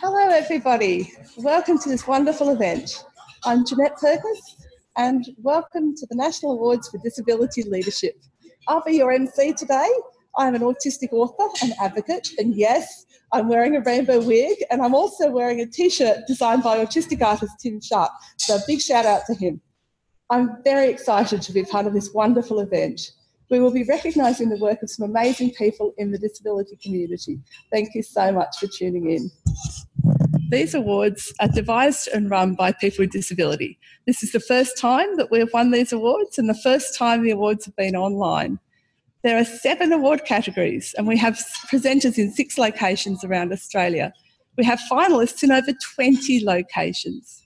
Hello, everybody. Welcome to this wonderful event. I'm Jeanette Purkis, and welcome to the National Awards for Disability Leadership. I'll be your MC today. I'm an autistic author and advocate, and yes, I'm wearing a rainbow wig, and I'm also wearing a t shirt designed by autistic artist Tim Sharp. So, a big shout out to him. I'm very excited to be part of this wonderful event. We will be recognising the work of some amazing people in the disability community. Thank you so much for tuning in. These awards are devised and run by people with disability. This is the first time that we've won these awards and the first time the awards have been online. There are seven award categories and we have presenters in six locations around Australia. We have finalists in over 20 locations.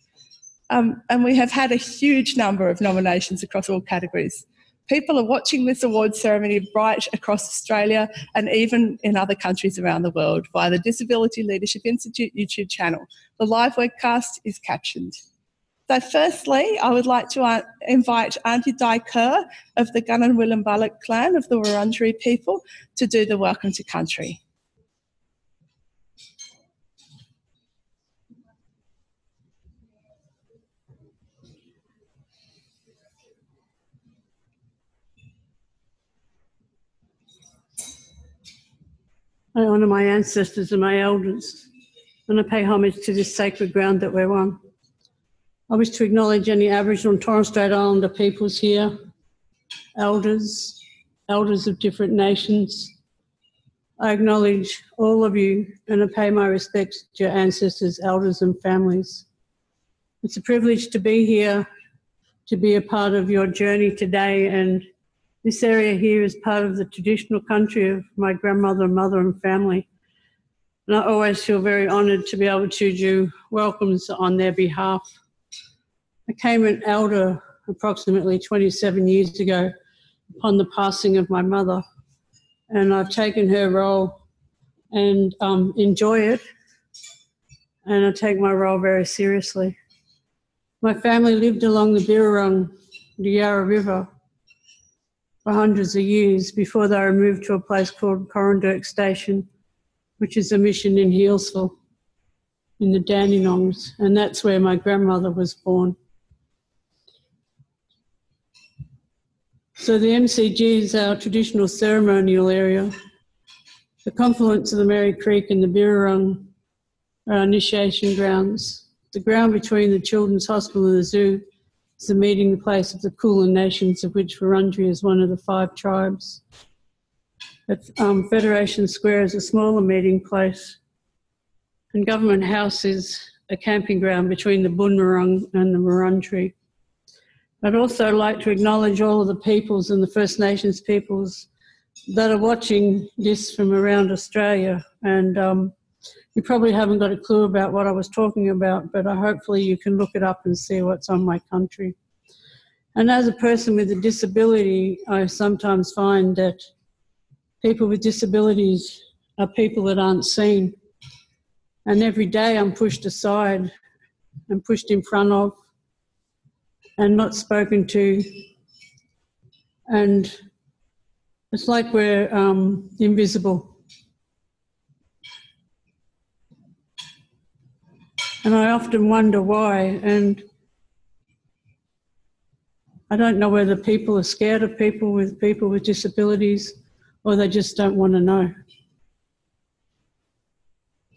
Um, and we have had a huge number of nominations across all categories. People are watching this award ceremony right across Australia and even in other countries around the world via the Disability Leadership Institute YouTube channel. The live webcast is captioned. So, firstly, I would like to uh, invite Auntie Di Kerr of the Gunung Willam Balluk clan of the Wurundjeri people to do the Welcome to Country. I honour my ancestors and my elders, and I pay homage to this sacred ground that we're on. I wish to acknowledge any Aboriginal and Torres Strait Islander peoples here, elders, elders of different nations. I acknowledge all of you and I pay my respects to your ancestors, elders, and families. It's a privilege to be here, to be a part of your journey today, and this area here is part of the traditional country of my grandmother, mother, and family. And I always feel very honoured to be able to do welcomes on their behalf. I came an elder approximately 27 years ago upon the passing of my mother, and I've taken her role and um, enjoy it, and I take my role very seriously. My family lived along the Birrarung, the Yarra River, for hundreds of years before they were moved to a place called Coranderrk Station, which is a mission in Healesville in the Dandenongs, and that's where my grandmother was born. So the MCG is our traditional ceremonial area. The confluence of the Merri Creek and the Birrarung are initiation grounds. The ground between the Children's Hospital and the zoo it's the meeting place of the Kulin nations, of which Wurundjeri is one of the five tribes. At, um, Federation Square is a smaller meeting place, and Government House is a camping ground between the Bunurong and the Wurundjeri. I'd also like to acknowledge all of the peoples and the First Nations peoples that are watching this from around Australia and um, you probably haven't got a clue about what I was talking about, but hopefully you can look it up and see what's on my country. And as a person with a disability, I sometimes find that people with disabilities are people that aren't seen. And every day I'm pushed aside and pushed in front of and not spoken to. And it's like we're um, invisible. And I often wonder why. And I don't know whether people are scared of people with people with disabilities or they just don't want to know.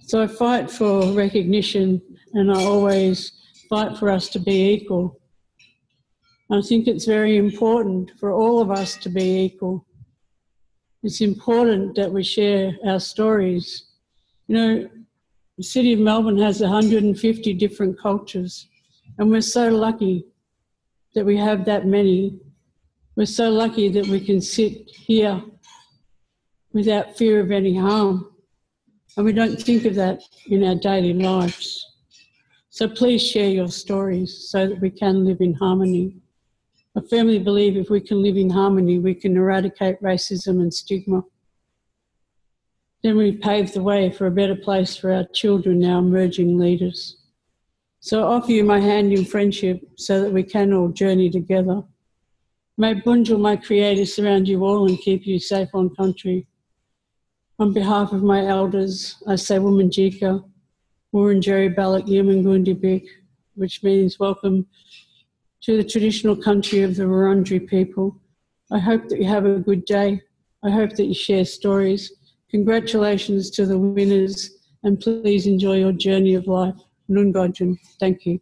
So I fight for recognition and I always fight for us to be equal. I think it's very important for all of us to be equal. It's important that we share our stories. You know, the city of Melbourne has 150 different cultures, and we're so lucky that we have that many. We're so lucky that we can sit here without fear of any harm. And we don't think of that in our daily lives. So please share your stories so that we can live in harmony. I firmly believe if we can live in harmony, we can eradicate racism and stigma. Then we pave the way for a better place for our children, our emerging leaders. So I offer you my hand in friendship so that we can all journey together. May Bunjil, my creator, surround you all and keep you safe on country. On behalf of my elders, I say Wominjeka, Wurundjeri Balak Yimangundibik, which means welcome to the traditional country of the Wurundjeri people. I hope that you have a good day. I hope that you share stories. Congratulations to the winners and please enjoy your journey of life. Nungajin. Thank you.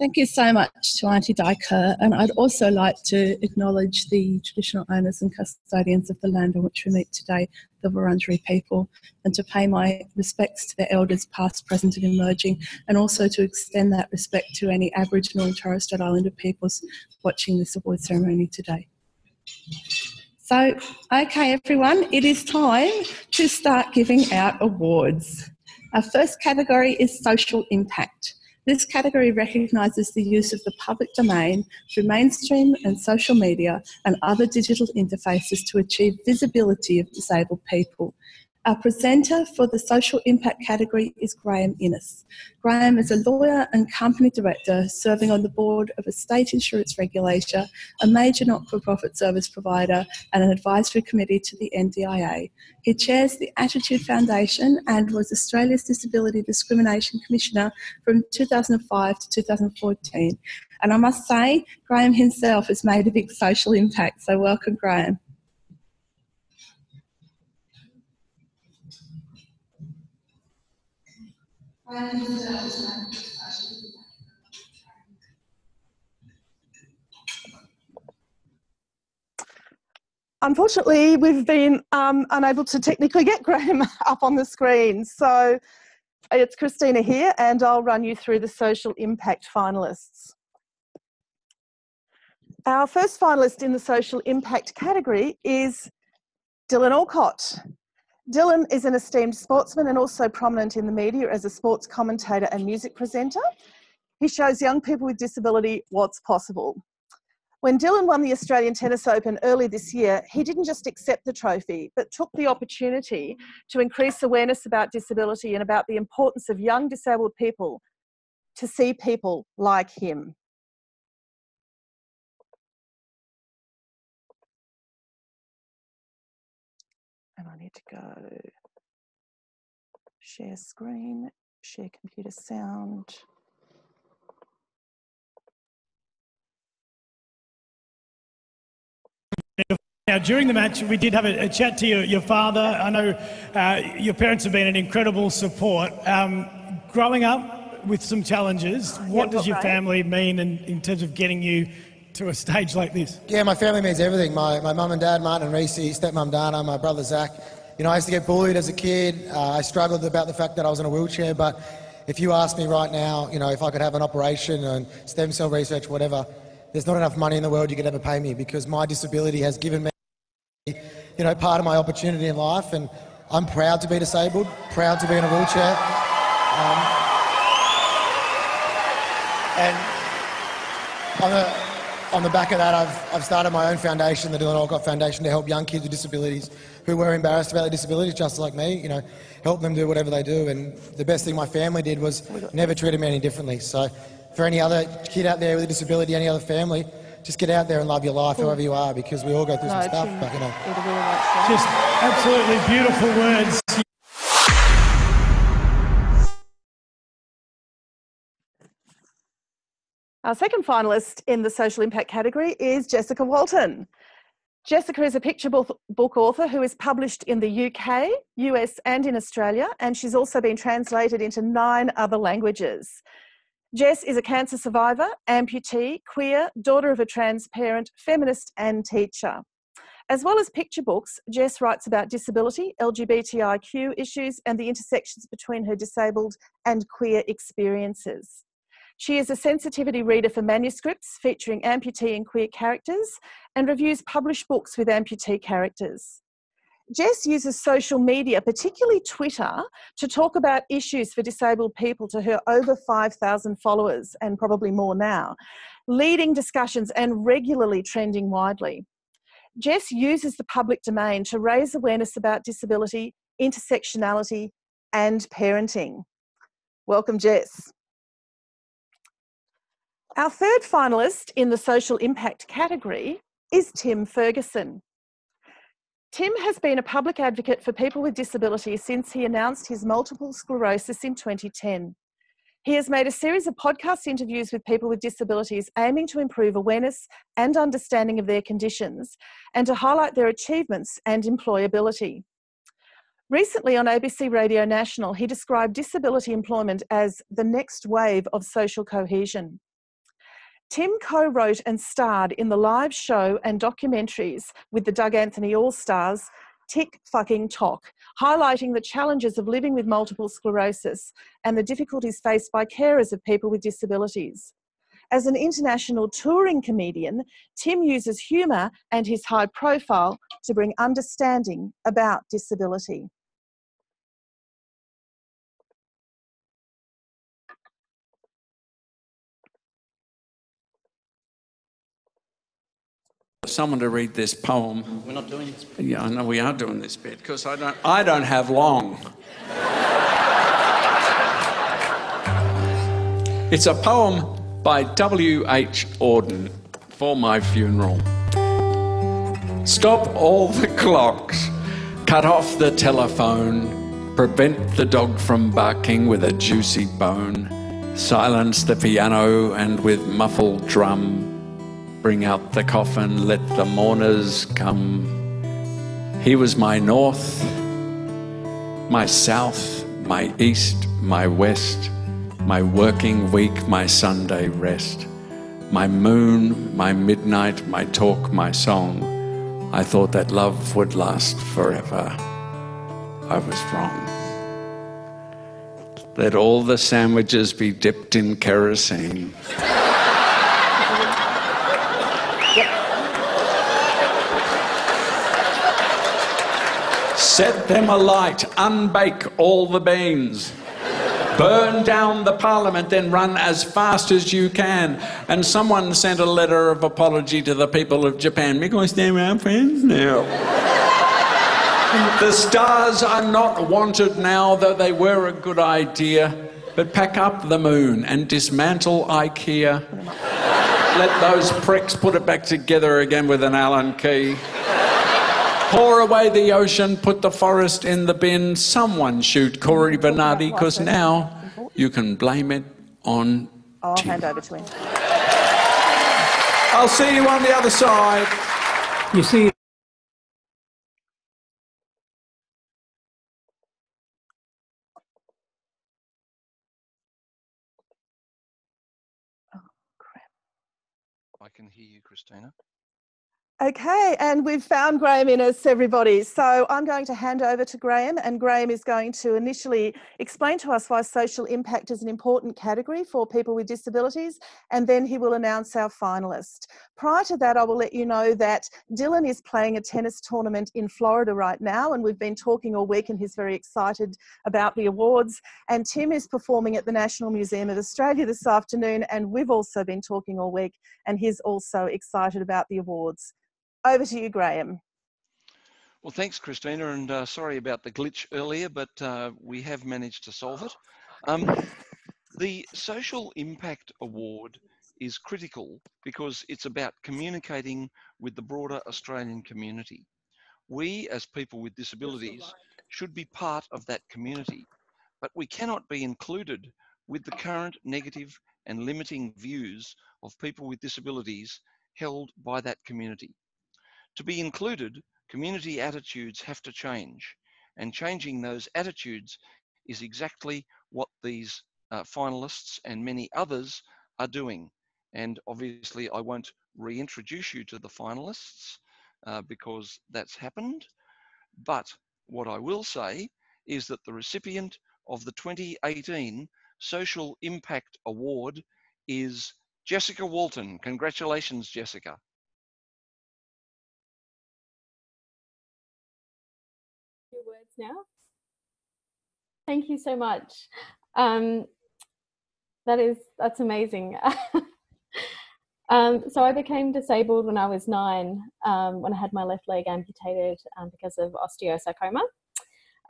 Thank you so much to Auntie Di Kerr, and I'd also like to acknowledge the traditional owners and custodians of the land on which we meet today, the Wurundjeri people, and to pay my respects to their elders past, present and emerging, and also to extend that respect to any Aboriginal and Torres Strait Islander peoples watching this award ceremony today. So, okay everyone, it is time to start giving out awards. Our first category is social impact. This category recognises the use of the public domain through mainstream and social media and other digital interfaces to achieve visibility of disabled people. Our presenter for the social impact category is Graeme Innes. Graeme is a lawyer and company director serving on the board of a state insurance regulator, a major not for profit service provider, and an advisory committee to the NDIA. He chairs the Attitude Foundation and was Australia's Disability Discrimination Commissioner from 2005 to 2014. And I must say, Graeme himself has made a big social impact, so welcome, Graeme. Unfortunately, we've been um, unable to technically get Graeme up on the screen. So it's Christina here, and I'll run you through the social impact finalists. Our first finalist in the social impact category is Dylan Alcott. Dylan is an esteemed sportsman and also prominent in the media as a sports commentator and music presenter. He shows young people with disability what's possible. When Dylan won the Australian Tennis Open early this year, he didn't just accept the trophy, but took the opportunity to increase awareness about disability and about the importance of young disabled people to see people like him. And I need to go share screen, share computer sound. Now, during the match, we did have a, a chat to your, your, father. I know uh, your parents have been an incredible support. Um, growing up with some challenges, what does your family mean in, in terms of getting you to a stage like this? Yeah, my family means everything. My, my mum and dad, Martin and Reese, stepmom Dana, my brother Zach. You know, I used to get bullied as a kid. Uh, I struggled about the fact that I was in a wheelchair, but if you ask me right now, you know, if I could have an operation and stem cell research, whatever, there's not enough money in the world you could ever pay me because my disability has given me, you know, part of my opportunity in life, and I'm proud to be disabled, proud to be in a wheelchair. Um, and I'm a, on the back of that, I've, I've started my own foundation, the Dylan Alcott Foundation, to help young kids with disabilities who were embarrassed about their disabilities, just like me, you know, help them do whatever they do. And the best thing my family did was never treated me any differently. So for any other kid out there with a disability, any other family, just get out there and love your life, cool. whoever you are, because we all go through no, some stuff. But, you know. Just absolutely beautiful words. Our second finalist in the social impact category is Jessica Walton. Jessica is a picture book author who is published in the UK, US, and in Australia, and she's also been translated into nine other languages. Jess is a cancer survivor, amputee, queer, daughter of a trans parent, feminist, and teacher. As well as picture books, Jess writes about disability, LGBTIQ issues, and the intersections between her disabled and queer experiences. She is a sensitivity reader for manuscripts featuring amputee and queer characters and reviews published books with amputee characters. Jess uses social media, particularly Twitter, to talk about issues for disabled people to her over 5,000 followers and probably more now, leading discussions and regularly trending widely. Jess uses the public domain to raise awareness about disability, intersectionality, and parenting. Welcome, Jess. Our third finalist in the social impact category is Tim Ferguson. Tim has been a public advocate for people with disabilities since he announced his multiple sclerosis in 2010. He has made a series of podcast interviews with people with disabilities aiming to improve awareness and understanding of their conditions and to highlight their achievements and employability. Recently on ABC Radio National, he described disability employment as the next wave of social cohesion. Tim co wrote and starred in the live show and documentaries with the Doug Anthony All Stars, Tick Fucking Tock, highlighting the challenges of living with multiple sclerosis and the difficulties faced by carers of people with disabilities. As an international touring comedian, Tim uses humour and his high profile to bring understanding about disability. Someone to read this poem. We're not doing this. Bit. Yeah, I know we are doing this bit because I don't. I don't have long. it's a poem by W. H. Auden for my funeral. Stop all the clocks. Cut off the telephone. Prevent the dog from barking with a juicy bone. Silence the piano and with muffled drum Bring out the coffin, let the mourners come. He was my north, my south, my east, my west, my working week, my Sunday rest, my moon, my midnight, my talk, my song. I thought that love would last forever. I was wrong. Let all the sandwiches be dipped in kerosene. Set them alight, unbake all the beans. Burn down the parliament, then run as fast as you can. And someone sent a letter of apology to the people of Japan because they're our friends now. the stars are not wanted now, though they were a good idea. But pack up the moon and dismantle IKEA. Let those pricks put it back together again with an Allen key. Pour away the ocean, put the forest in the bin. Someone shoot Cory Bernardi because now you can blame it on. I'll Tim. hand over to him. I'll see you on the other side. You see. Oh, I can hear you, Christina. Okay, and we've found Graeme Innes, everybody. So I'm going to hand over to Graeme, and Graeme is going to initially explain to us why social impact is an important category for people with disabilities, and then he will announce our finalist. Prior to that, I will let you know that Dylan is playing a tennis tournament in Florida right now, and we've been talking all week, and he's very excited about the awards. And Tim is performing at the National Museum of Australia this afternoon, and we've also been talking all week, and he's also excited about the awards. Over to you, Graeme. Well, thanks, Christina, and uh, sorry about the glitch earlier, but uh, we have managed to solve it. Um, the Social Impact Award is critical because it's about communicating with the broader Australian community. We, as people with disabilities, should be part of that community, but we cannot be included with the current negative and limiting views of people with disabilities held by that community. To be included, community attitudes have to change, and changing those attitudes is exactly what these uh, finalists and many others are doing. And obviously, I won't reintroduce you to the finalists uh, because that's happened. But what I will say is that the recipient of the 2018 Social Impact Award is Jessica Walton. Congratulations, Jessica. Now. Thank you so much. Um, that is, that's amazing. um, so I became disabled when I was nine, um, when I had my left leg amputated um, because of osteosarcoma.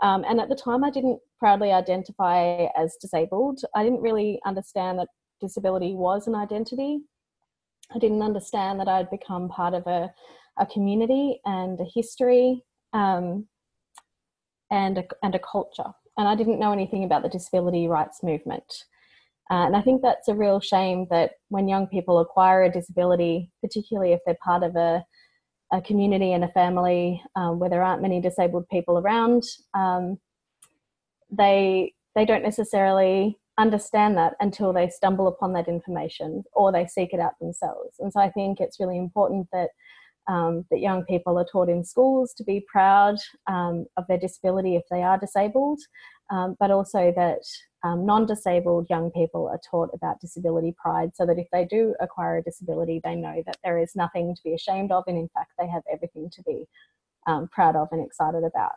Um, and at the time, I didn't proudly identify as disabled. I didn't really understand that disability was an identity. I didn't understand that I'd become part of a, a community and a history um, and, a, and a culture. And I didn't know anything about the disability rights movement. Uh, and I think that's a real shame that when young people acquire a disability, particularly if they're part of a, a community and a family um, where there aren't many disabled people around, um, they they don't necessarily understand that until they stumble upon that information or they seek it out themselves. And so I think it's really important that um, that young people are taught in schools to be proud um, of their disability if they are disabled, um, but also that um, non disabled young people are taught about disability pride so that if they do acquire a disability, they know that there is nothing to be ashamed of, and in fact, they have everything to be um, proud of and excited about.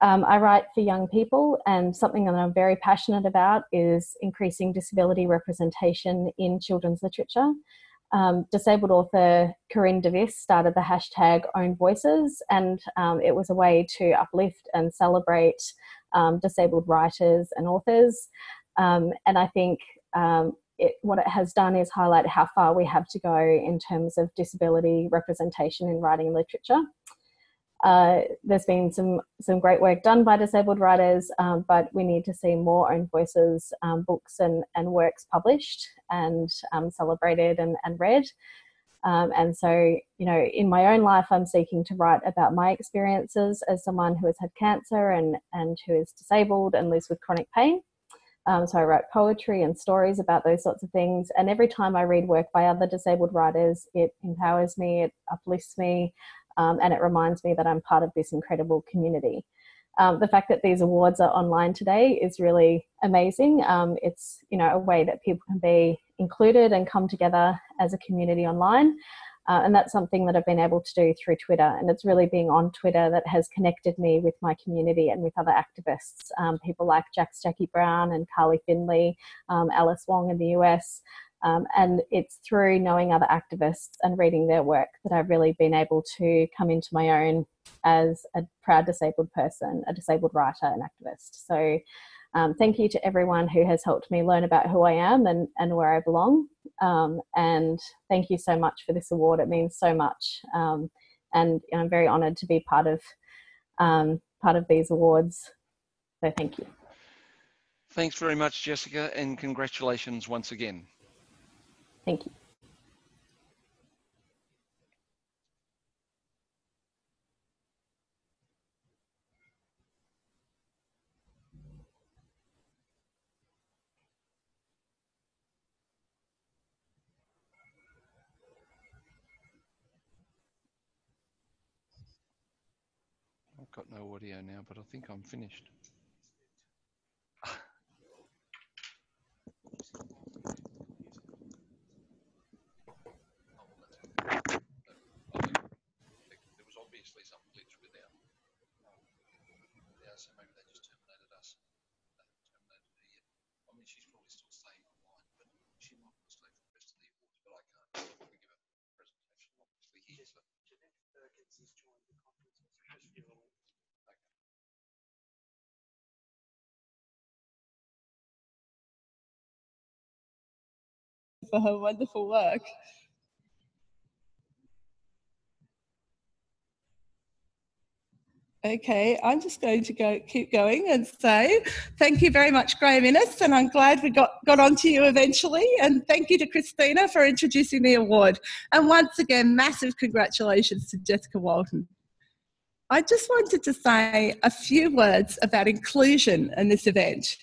Um, I write for young people, and something that I'm very passionate about is increasing disability representation in children's literature. Um, disabled author Corinne Duyvis started the hashtag Own Voices, and um, it was a way to uplift and celebrate um, disabled writers and authors. Um, and I think um, it, what it has done is highlight how far we have to go in terms of disability representation in writing literature. Uh, there's been some some great work done by disabled writers, um, but we need to see more own voices, um, books and, and works published and um, celebrated and, and read. Um, and so, you know, in my own life, I'm seeking to write about my experiences as someone who has had cancer and, and who is disabled and lives with chronic pain. Um, so I write poetry and stories about those sorts of things. And every time I read work by other disabled writers, it empowers me, it uplifts me, um, and it reminds me that I'm part of this incredible community. Um, the fact that these awards are online today is really amazing. Um, it's you know a way that people can be included and come together as a community online. Uh, and that's something that I've been able to do through Twitter. And it's really being on Twitter that has connected me with my community and with other activists, um, people like Jax Jacki Brown and Carly Findlay, um, Alice Wong in the US, um, and it's through knowing other activists and reading their work that I've really been able to come into my own as a proud disabled person, a disabled writer and activist. So um, thank you to everyone who has helped me learn about who I am and, and where I belong. Um, and thank you so much for this award. It means so much. Um, and I'm very honoured to be part of um, part of these awards. So thank you. Thanks very much, Jessica, and congratulations once again. Thank you. I've got no audio now, but I think I'm finished. obviously some glitch with our, yeah, so maybe they just terminated us. They terminated her yet. I mean, she's probably still staying online, but she might want to stay for the rest of the awards, but I can't give a presentation, obviously, here. So. Jeanette Purkis has joined the conference. Okay. For her wonderful work. Okay, I'm just going to go keep going and say thank you very much, Graeme Innes, and I'm glad we got, got onto you eventually. And thank you to Christina for introducing the award. And once again, massive congratulations to Jessica Walton. I just wanted to say a few words about inclusion in this event.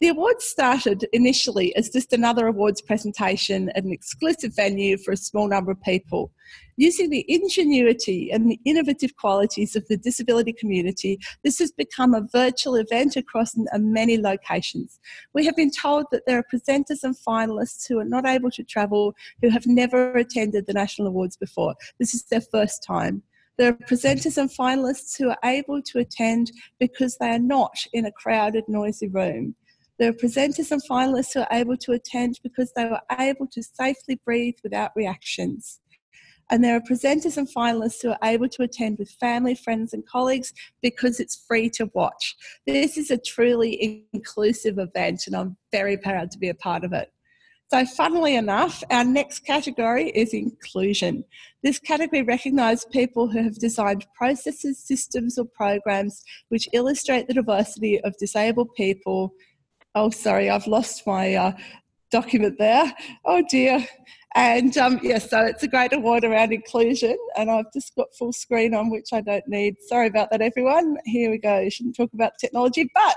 The awards started initially as just another awards presentation at an exclusive venue for a small number of people. Using the ingenuity and the innovative qualities of the disability community, this has become a virtual event across uh, many locations. We have been told that there are presenters and finalists who are not able to travel, who have never attended the National Awards before. This is their first time. There are presenters and finalists who are able to attend because they are not in a crowded, noisy room. There are presenters and finalists who are able to attend because they were able to safely breathe without reactions. And there are presenters and finalists who are able to attend with family, friends, and colleagues because it's free to watch. This is a truly inclusive event, and I'm very proud to be a part of it. So, funnily enough, our next category is inclusion. This category recognises people who have designed processes, systems, or programs which illustrate the diversity of disabled people. Oh, sorry, I've lost my uh, document there. Oh dear. And um, yes, so it's a great award around inclusion, and I've just got full screen on, which I don't need. Sorry about that, everyone. Here we go. You shouldn't talk about technology, but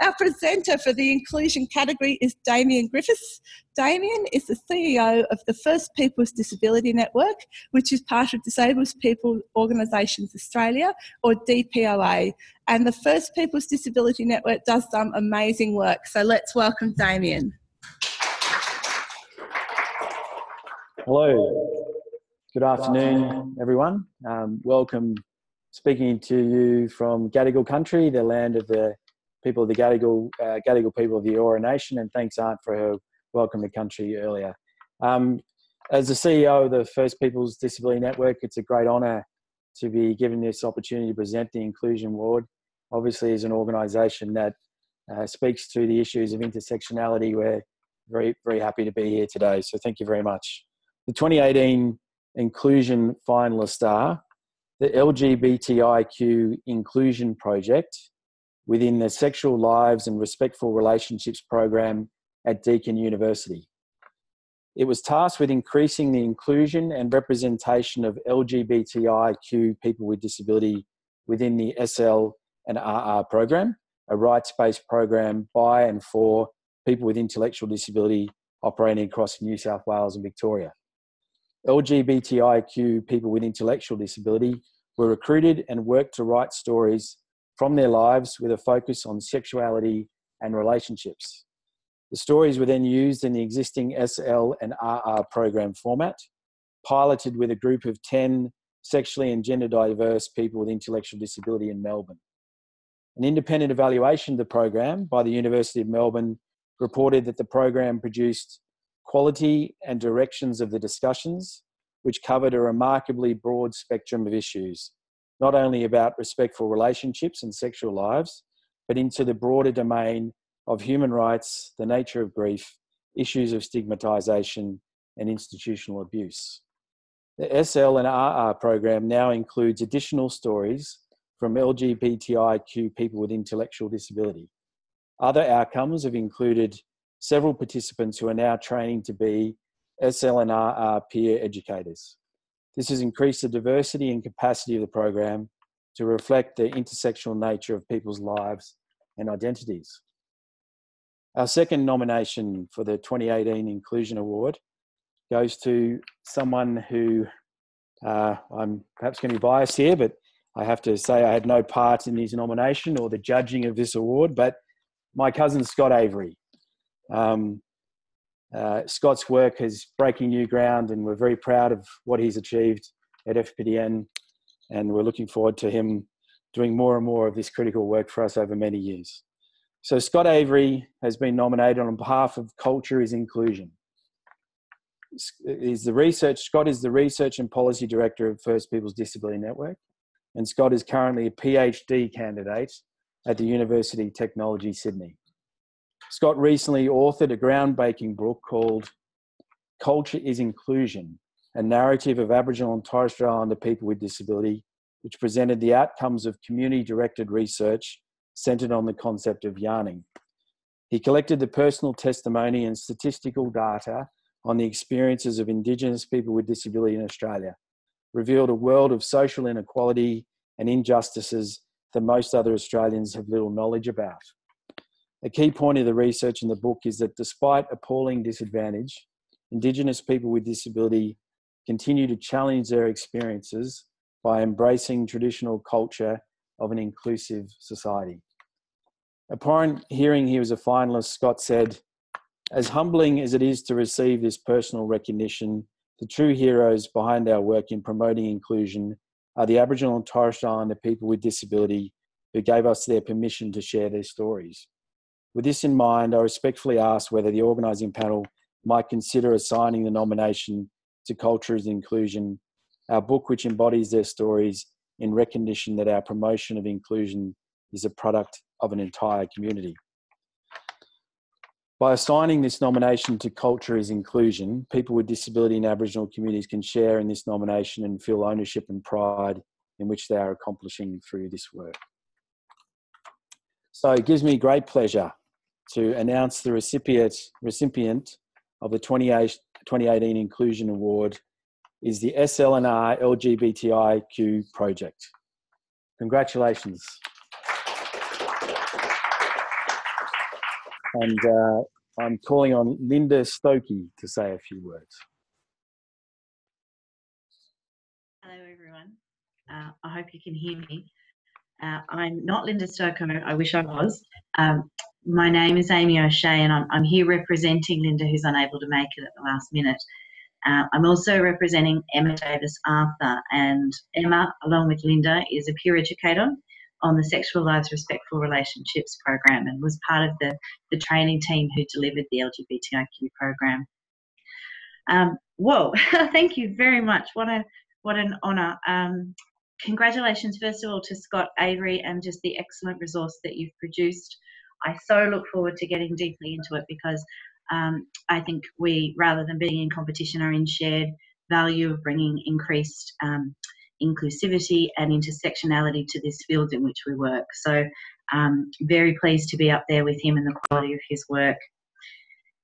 our presenter for the inclusion category is Damian Griffis. Damian is the CEO of the First People's Disability Network, which is part of Disabled People Organisations Australia, or DPOA. And the First People's Disability Network does some amazing work. So let's welcome Damian. Hello, good afternoon, everyone. Um, welcome, speaking to you from Gadigal country, the land of the people of the Gadigal, uh, Gadigal people of the Eora Nation, and thanks, Aunt, for her welcome to country earlier. Um, as the CEO of the First Peoples Disability Network, it's a great honour to be given this opportunity to present the Inclusion Award. Obviously, as an organisation that uh, speaks to the issues of intersectionality, we're very, very happy to be here today. So, thank you very much. The 2018 inclusion finalists are the LGBTIQ Inclusion Project within the Sexual Lives and Respectful Relationships program at Deakin University. It was tasked with increasing the inclusion and representation of LGBTIQ people with disability within the SL and RR program, a rights based program by and for people with intellectual disability operating across New South Wales and Victoria. LGBTIQ people with intellectual disability were recruited and worked to write stories from their lives with a focus on sexuality and relationships. The stories were then used in the existing SL and RR program format, piloted with a group of 10 sexually and gender diverse people with intellectual disability in Melbourne. An independent evaluation of the program by the University of Melbourne reported that the program produced quality and directions of the discussions, which covered a remarkably broad spectrum of issues, not only about respectful relationships and sexual lives, but into the broader domain of human rights, the nature of grief, issues of stigmatisation, and institutional abuse. The SL and RR program now includes additional stories from LGBTIQ people with intellectual disability. Other outcomes have included several participants who are now training to be SLNR peer educators. This has increased the diversity and capacity of the program to reflect the intersectional nature of people's lives and identities. Our second nomination for the 2018 Inclusion Award goes to someone who uh, I'm perhaps going to be biased here, but I have to say I had no part in his nomination or the judging of this award, but my cousin Scott Avery. Um, uh, Scott's work is breaking new ground, and we're very proud of what he's achieved at FPDN, and we're looking forward to him doing more and more of this critical work for us over many years. So Scott Avery has been nominated on behalf of Culture is Inclusion. Is the research Scott is the research and policy director of First Peoples Disability Network, and Scott is currently a PhD candidate at the University Technology Sydney. Scott recently authored a groundbreaking book called Culture is Inclusion, a narrative of Aboriginal and Torres Strait Islander people with disability, which presented the outcomes of community directed research centered on the concept of yarning. He collected the personal testimony and statistical data on the experiences of Indigenous people with disability in Australia, revealed a world of social inequality and injustices that most other Australians have little knowledge about. A key point of the research in the book is that despite appalling disadvantage, Indigenous people with disability continue to challenge their experiences by embracing traditional culture of an inclusive society. Upon hearing he was a finalist, Scott said, As humbling as it is to receive this personal recognition, the true heroes behind our work in promoting inclusion are the Aboriginal and Torres Strait Islander people with disability who gave us their permission to share their stories. With this in mind, I respectfully ask whether the organising panel might consider assigning the nomination to Culture is Inclusion, our book which embodies their stories in recognition that our promotion of inclusion is a product of an entire community. By assigning this nomination to Culture is Inclusion, people with disability in Aboriginal communities can share in this nomination and feel ownership and pride in which they are accomplishing through this work. So it gives me great pleasure to announce the recipient, recipient of the 2018 Inclusion Award is the SLNR LGBTIQ project. Congratulations. And uh, I'm calling on Linda Stokey to say a few words. Hello, everyone. Uh, I hope you can hear me. Uh, I'm not Linda Stoko, I wish I was. Um, my name is Amy O'Shea, and I'm, I'm, here representing Linda, who's unable to make it at the last minute. Uh, I'm also representing Emma Davis Arthur, and Emma, along with Linda, is a peer educator on the Sexual Lives Respectful Relationships program and was part of the, the training team who delivered the LGBTIQ program. Um, whoa, thank you very much. What a what an honour. Um, congratulations, first of all, to Scott Avery and just the excellent resource that you've produced. I so look forward to getting deeply into it because um, I think we, rather than being in competition, are in shared value of bringing increased um, inclusivity and intersectionality to this field in which we work. So, um, very pleased to be up there with him and the quality of his work.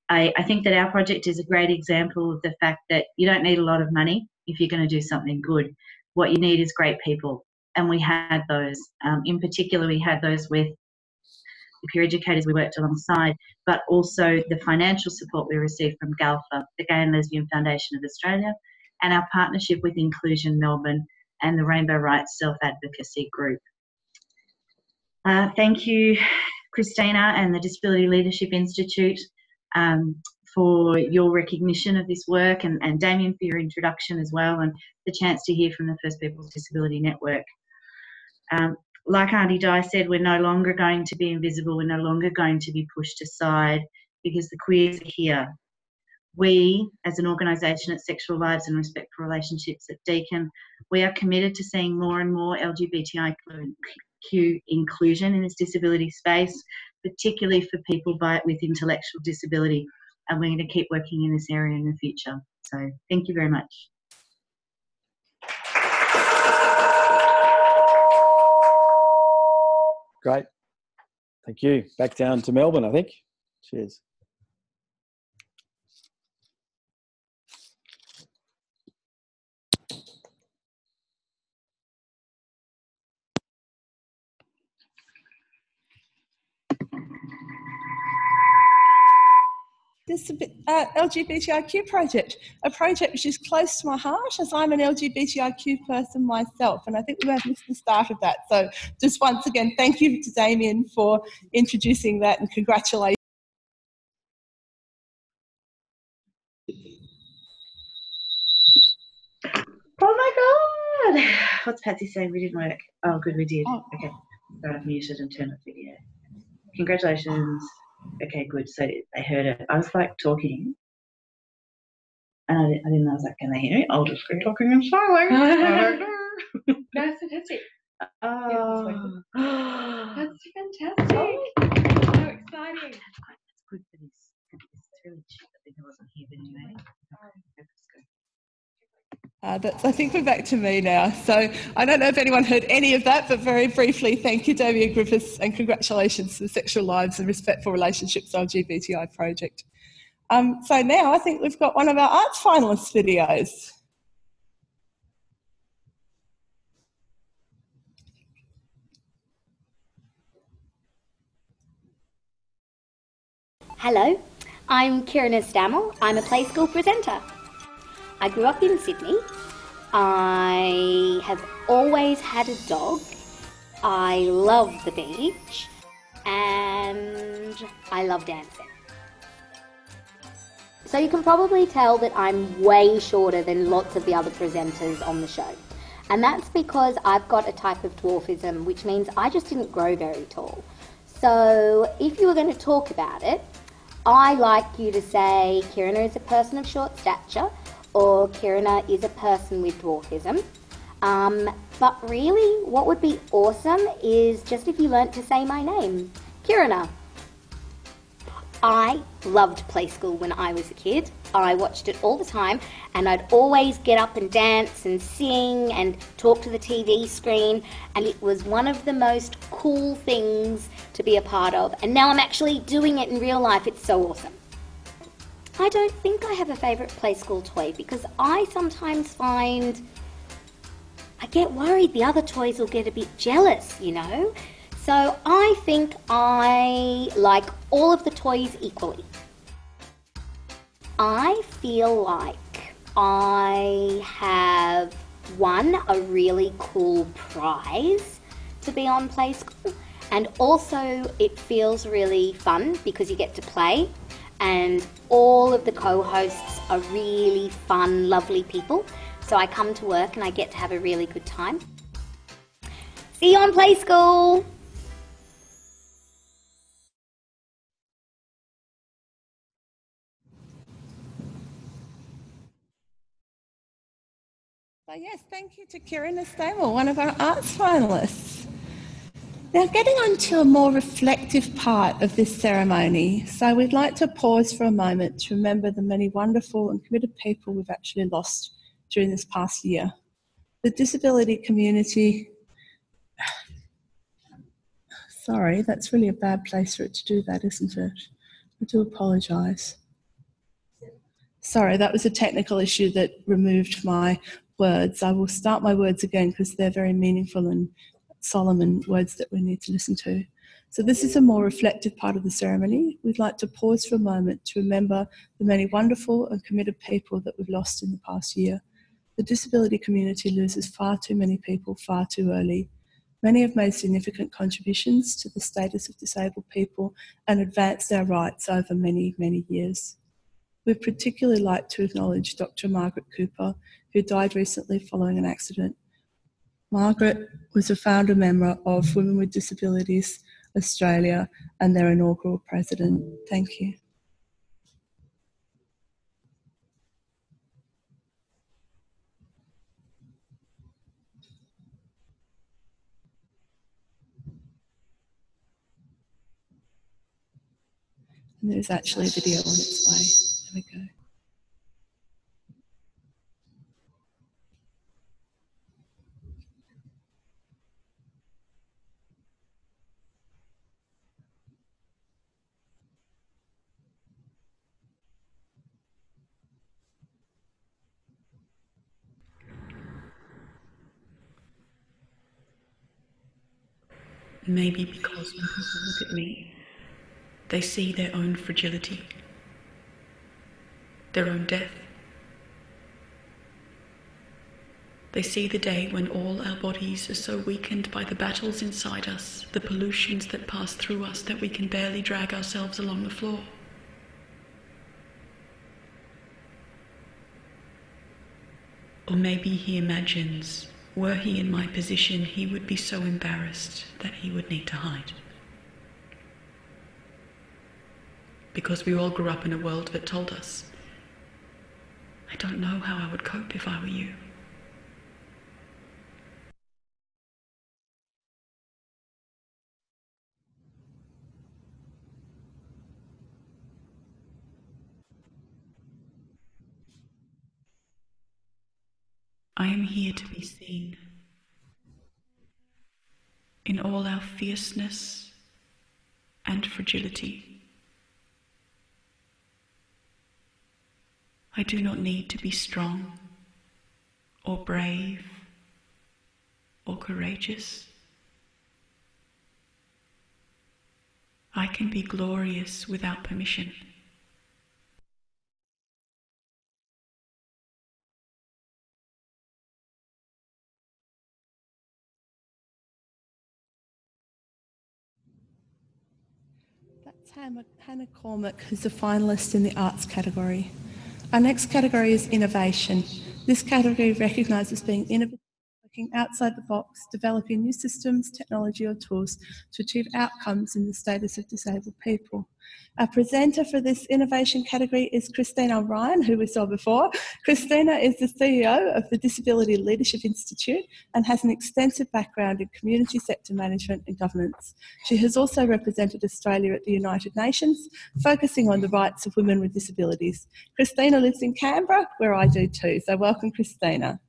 I, I think that our project is a great example of the fact that you don't need a lot of money if you're going to do something good. What you need is great people, and we had those. Um, in particular, we had those with the peer educators we worked alongside, but also the financial support we received from GALFA, the Gay and Lesbian Foundation of Australia, and our partnership with Inclusion Melbourne and the Rainbow Rights Self Advocacy Group. Uh, thank you, Christina and the Disability Leadership Institute um, for your recognition of this work and, and Damian for your introduction as well and the chance to hear from the First Peoples Disability Network. Um, like Auntie Di said, we're no longer going to be invisible, we're no longer going to be pushed aside because the queers are here we, as an organisation at Sexual Lives and Respectful Relationships at Deakin, we are committed to seeing more and more LGBTIQ inclusion in this disability space, particularly for people by, with intellectual disability. And we're going to keep working in this area in the future. So thank you very much. Great. Thank you. Back down to Melbourne, I think. Cheers. This uh, LGBTIQ project, a project which is close to my heart as I'm an LGBTIQ person myself. And I think we have missed the start of that. So just once again, thank you to Damian for introducing that and congratulations. Oh my God! What's Patsy saying? We didn't work. Oh, good, we did. Oh. Okay. I've muted and turned off the video. Congratulations okay, good. So they heard it. I was like talking, and I, I didn't know I was like, can they hear me? I'll just keep talking and smiling. That's fantastic. Oh, that's fantastic. So exciting. That's good for this. It's really cheap. I think I wasn't here, anyway. Oh, Uh, I think we're back to me now. So I don't know if anyone heard any of that, but very briefly, thank you, Damian Griffis, and congratulations to the Sexual Lives and Respectful Relationships LGBTI project. Um, so now I think we've got one of our arts finalists videos. Hello, I'm Kiruna Stamell. I'm a play school presenter. I grew up in Sydney. I have always had a dog. I love the beach. And I love dancing. So you can probably tell that I'm way shorter than lots of the other presenters on the show. And that's because I've got a type of dwarfism, which means I just didn't grow very tall. So if you were going to talk about it, I like you to say Kiruna is a person of short stature or Kiruna is a person with dwarfism. Um, but really, what would be awesome is just if you learnt to say my name, Kiruna. I loved play school when I was a kid. I watched it all the time, and I'd always get up and dance and sing and talk to the TV screen, and it was one of the most cool things to be a part of. And now I'm actually doing it in real life. It's so awesome. I don't think I have a favourite play school toy because I sometimes find I get worried the other toys will get a bit jealous, you know. So I think I like all of the toys equally. I feel like I have won a really cool prize to be on Play School, and also it feels really fun because you get to play, and all of the co hosts are really fun, lovely people. So I come to work and I get to have a really good time. See you on Play School! So yes, thank you to Kiruna Stamell, one of our arts finalists. Now getting on to a more reflective part of this ceremony, so we'd like to pause for a moment to remember the many wonderful and committed people we've actually lost during this past year. The disability community, sorry, that's really a bad place for it to do that, isn't it? I do apologise. Sorry, that was a technical issue that removed my words. I will start my words again because they're very meaningful and solemn and words that we need to listen to. So, this is a more reflective part of the ceremony. We'd like to pause for a moment to remember the many wonderful and committed people that we've lost in the past year. The disability community loses far too many people far too early. Many have made significant contributions to the status of disabled people and advanced our rights over many, many years. We'd particularly like to acknowledge Dr. Margaret Cooper, who died recently following an accident. Margaret was a founder member of Women with Disabilities Australia and their inaugural president. Thank you. And there's actually a video on its way. There we go. Maybe because when people look at me, they see their own fragility, their own death. They see the day when all our bodies are so weakened by the battles inside us, the pollutions that pass through us, that we can barely drag ourselves along the floor. Or maybe he imagines, were he in my position, he would be so embarrassed that he would need to hide. Because we all grew up in a world that told us, I don't know how I would cope if I were you. I am here to be seen in all our fierceness and fragility. I do not need to be strong or brave or courageous. I can be glorious without permission. Hannah, Cormack, who's a finalist in the arts category. Our next category is innovation. This category recognises being innovative outside the box, developing new systems, technology, or tools to achieve outcomes in the status of disabled people. Our presenter for this innovation category is Christina Ryan, who we saw before. Christina is the CEO of the Disability Leadership Institute and has an extensive background in community sector management and governance. She has also represented Australia at the United Nations, focusing on the rights of women with disabilities. Christina lives in Canberra, where I do too. So, welcome, Christina.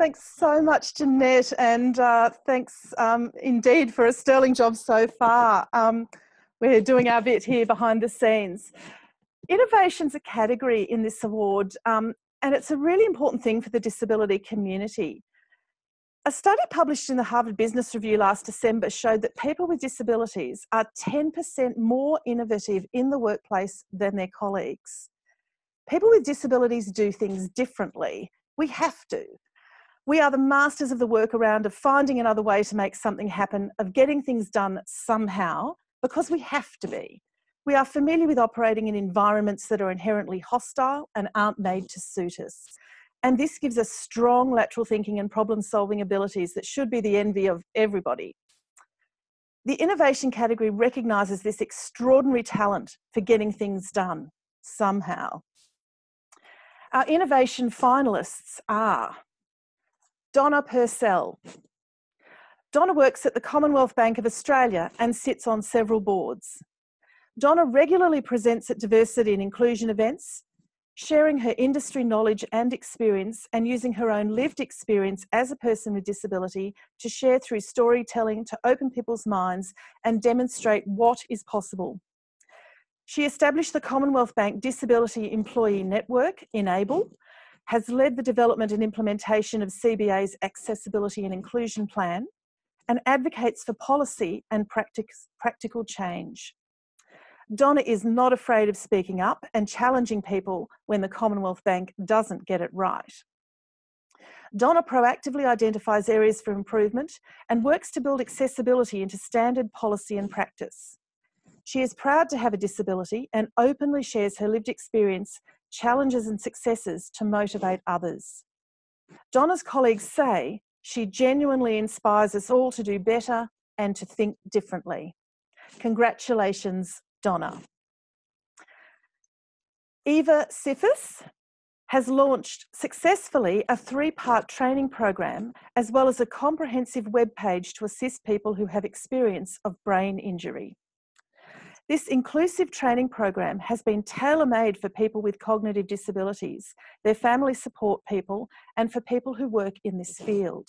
Thanks so much, Jeanette, and uh, thanks um, indeed for a sterling job so far. Um, we're doing our bit here behind the scenes. Innovation's a category in this award, um, and it's a really important thing for the disability community. A study published in the Harvard Business Review last December showed that people with disabilities are 10% more innovative in the workplace than their colleagues. People with disabilities do things differently. We have to. We are the masters of the workaround of finding another way to make something happen, of getting things done somehow, because we have to be. We are familiar with operating in environments that are inherently hostile and aren't made to suit us. And this gives us strong lateral thinking and problem solving abilities that should be the envy of everybody. The innovation category recognises this extraordinary talent for getting things done somehow. Our innovation finalists are Donna Purcell, Donna works at the Commonwealth Bank of Australia and sits on several boards. Donna regularly presents at diversity and inclusion events, sharing her industry knowledge and experience and using her own lived experience as a person with disability to share through storytelling to open people's minds and demonstrate what is possible. She established the Commonwealth Bank Disability Employee Network, Enable, has led the development and implementation of CBA's Accessibility and Inclusion Plan, and advocates for policy and practic practical change. Donna is not afraid of speaking up and challenging people when the Commonwealth Bank doesn't get it right. Donna proactively identifies areas for improvement and works to build accessibility into standard policy and practice. She is proud to have a disability and openly shares her lived experience, challenges, and successes to motivate others. Donna's colleagues say she genuinely inspires us all to do better and to think differently. Congratulations, Donna. Eva Sifis has launched successfully a three part training program as well as a comprehensive web page to assist people who have experience of brain injury. This inclusive training program has been tailor made for people with cognitive disabilities, their family support people, and for people who work in this field.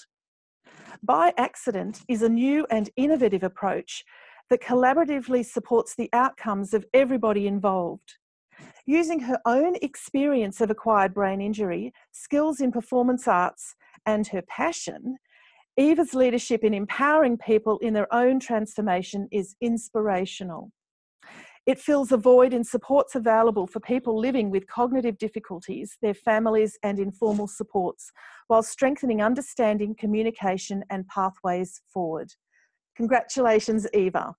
By Accident is a new and innovative approach that collaboratively supports the outcomes of everybody involved. Using her own experience of acquired brain injury, skills in performance arts, and her passion, Eva's leadership in empowering people in their own transformation is inspirational. It fills a void in supports available for people living with cognitive difficulties, their families, and informal supports, while strengthening understanding, communication, and pathways forward. Congratulations, Eva.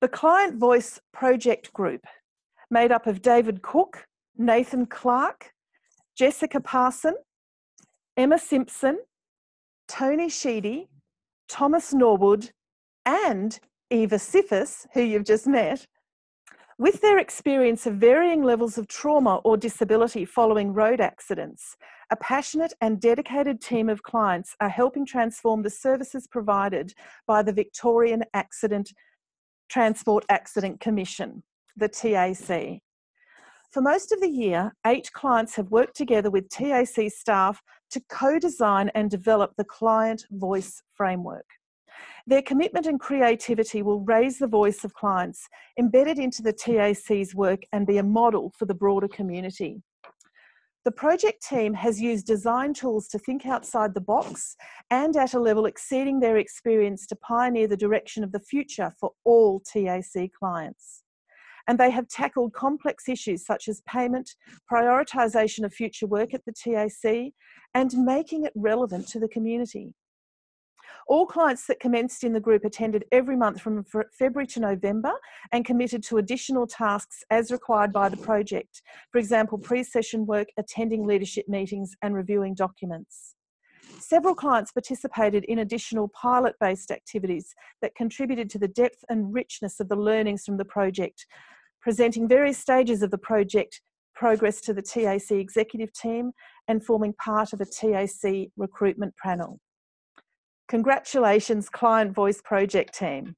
The Client Voice Project Group, made up of David Cook, Nathan Clark, Jessica Parson, Emma Simpson, Tony Sheedy, Thomas Norwood, and Eva Sifis, who you've just met, with their experience of varying levels of trauma or disability following road accidents, a passionate and dedicated team of clients are helping transform the services provided by the Victorian Accident Transport Accident Commission, the TAC. For most of the year, eight clients have worked together with TAC staff to co design and develop the Client Voice Framework. Their commitment and creativity will raise the voice of clients embedded into the TAC's work and be a model for the broader community. The project team has used design tools to think outside the box and at a level exceeding their experience to pioneer the direction of the future for all TAC clients. And they have tackled complex issues such as payment, prioritisation of future work at the TAC, and making it relevant to the community. All clients that commenced in the group attended every month from February to November and committed to additional tasks as required by the project. For example, pre session work, attending leadership meetings, and reviewing documents. Several clients participated in additional pilot based activities that contributed to the depth and richness of the learnings from the project, presenting various stages of the project progress to the TAC executive team and forming part of a TAC recruitment panel. Congratulations, Client Voice Project team.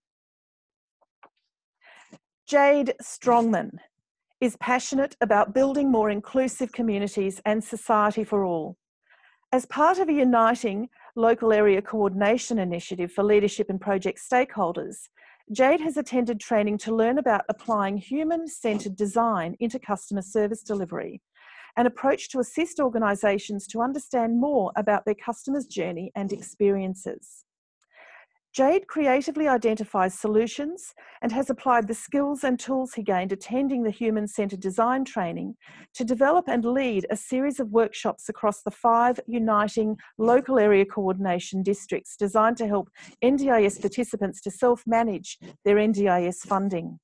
Jade Strongman is passionate about building more inclusive communities and society for all. As part of a uniting local area coordination initiative for leadership and project stakeholders, Jade has attended training to learn about applying human centred design into customer service delivery, an approach to assist organisations to understand more about their customers' journey and experiences. Jade creatively identifies solutions and has applied the skills and tools he gained attending the human centred design training to develop and lead a series of workshops across the five uniting local area coordination districts designed to help NDIS participants to self manage their NDIS funding.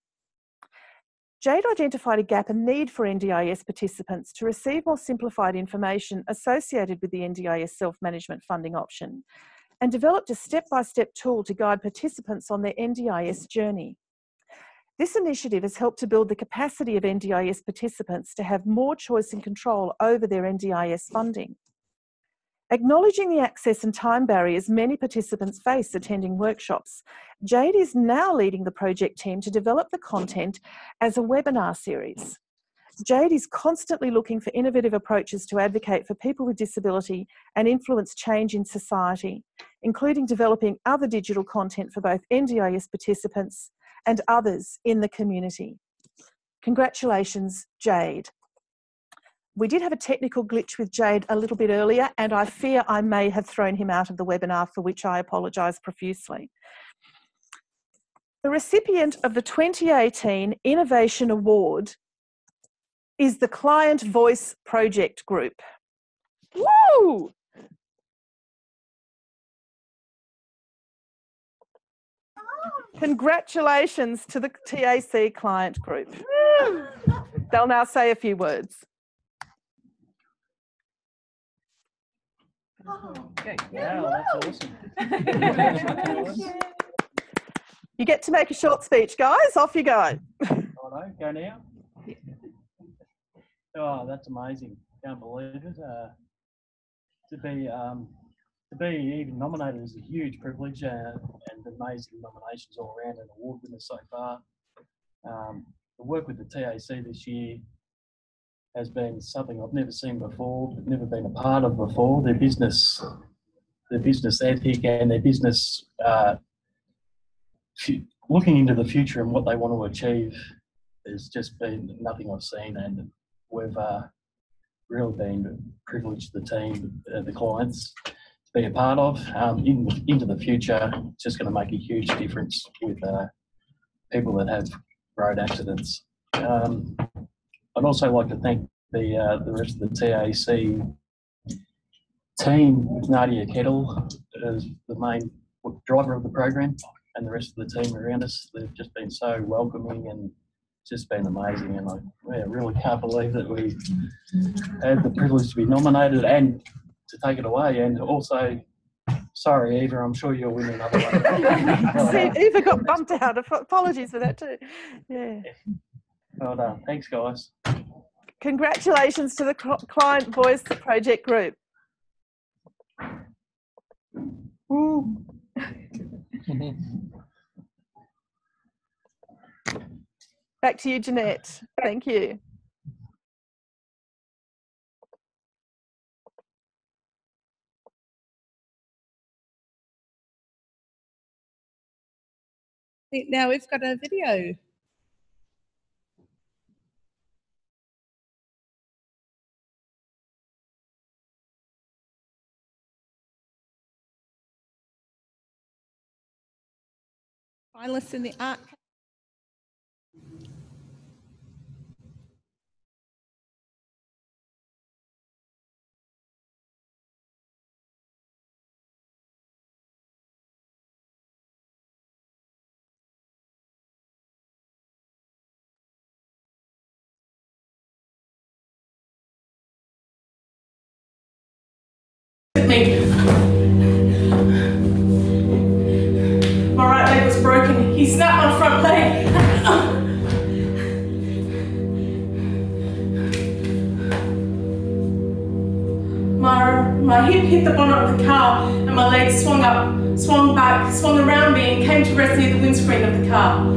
Jade identified a gap and need for NDIS participants to receive more simplified information associated with the NDIS self management funding option and developed a step by step tool to guide participants on their NDIS journey. This initiative has helped to build the capacity of NDIS participants to have more choice and control over their NDIS funding. Acknowledging the access and time barriers many participants face attending workshops, Jade is now leading the project team to develop the content as a webinar series. Jade is constantly looking for innovative approaches to advocate for people with disability and influence change in society, including developing other digital content for both NDIS participants and others in the community. Congratulations, Jade. We did have a technical glitch with Jade a little bit earlier, and I fear I may have thrown him out of the webinar, for which I apologise profusely. The recipient of the 2018 Innovation Award is the Client Voice Project Group. Woo! Congratulations to the TAC client group. They'll now say a few words. Okay. Wow, that's awesome. You get to make a short speech, guys. Off you go. Righto, go now. Oh, that's amazing! Can't believe it. Uh, to be um, to be even nominated is a huge privilege, uh, and amazing nominations all around and award winners so far. Um, the work with the TAC this year has been something I've never seen before, never been a part of before. Their business, their business ethic, and their business uh, looking into the future and what they want to achieve has just been nothing I've seen, and we've uh, really been privileged, the team, uh, the clients, to be a part of. Um, in, into the future, it's just going to make a huge difference with uh, people that have road accidents. Um, I'd also like to thank the uh, the rest of the TAC team with Nadia Kettle as the main driver of the program and the rest of the team around us. They've just been so welcoming and just been amazing, and I yeah, really can't believe that we had the privilege to be nominated and to take it away. And also, sorry, Eva, I'm sure you'll win another one. See, Eva got bumped out. Apologies for that too. Yeah. Well done. Thanks, guys. Congratulations to the Client Voice Project Group. Woo. Back to you, Jeanette. Thank you. Now we've got a video. Finalists in the art swung around me and came to rest near the windscreen of the car.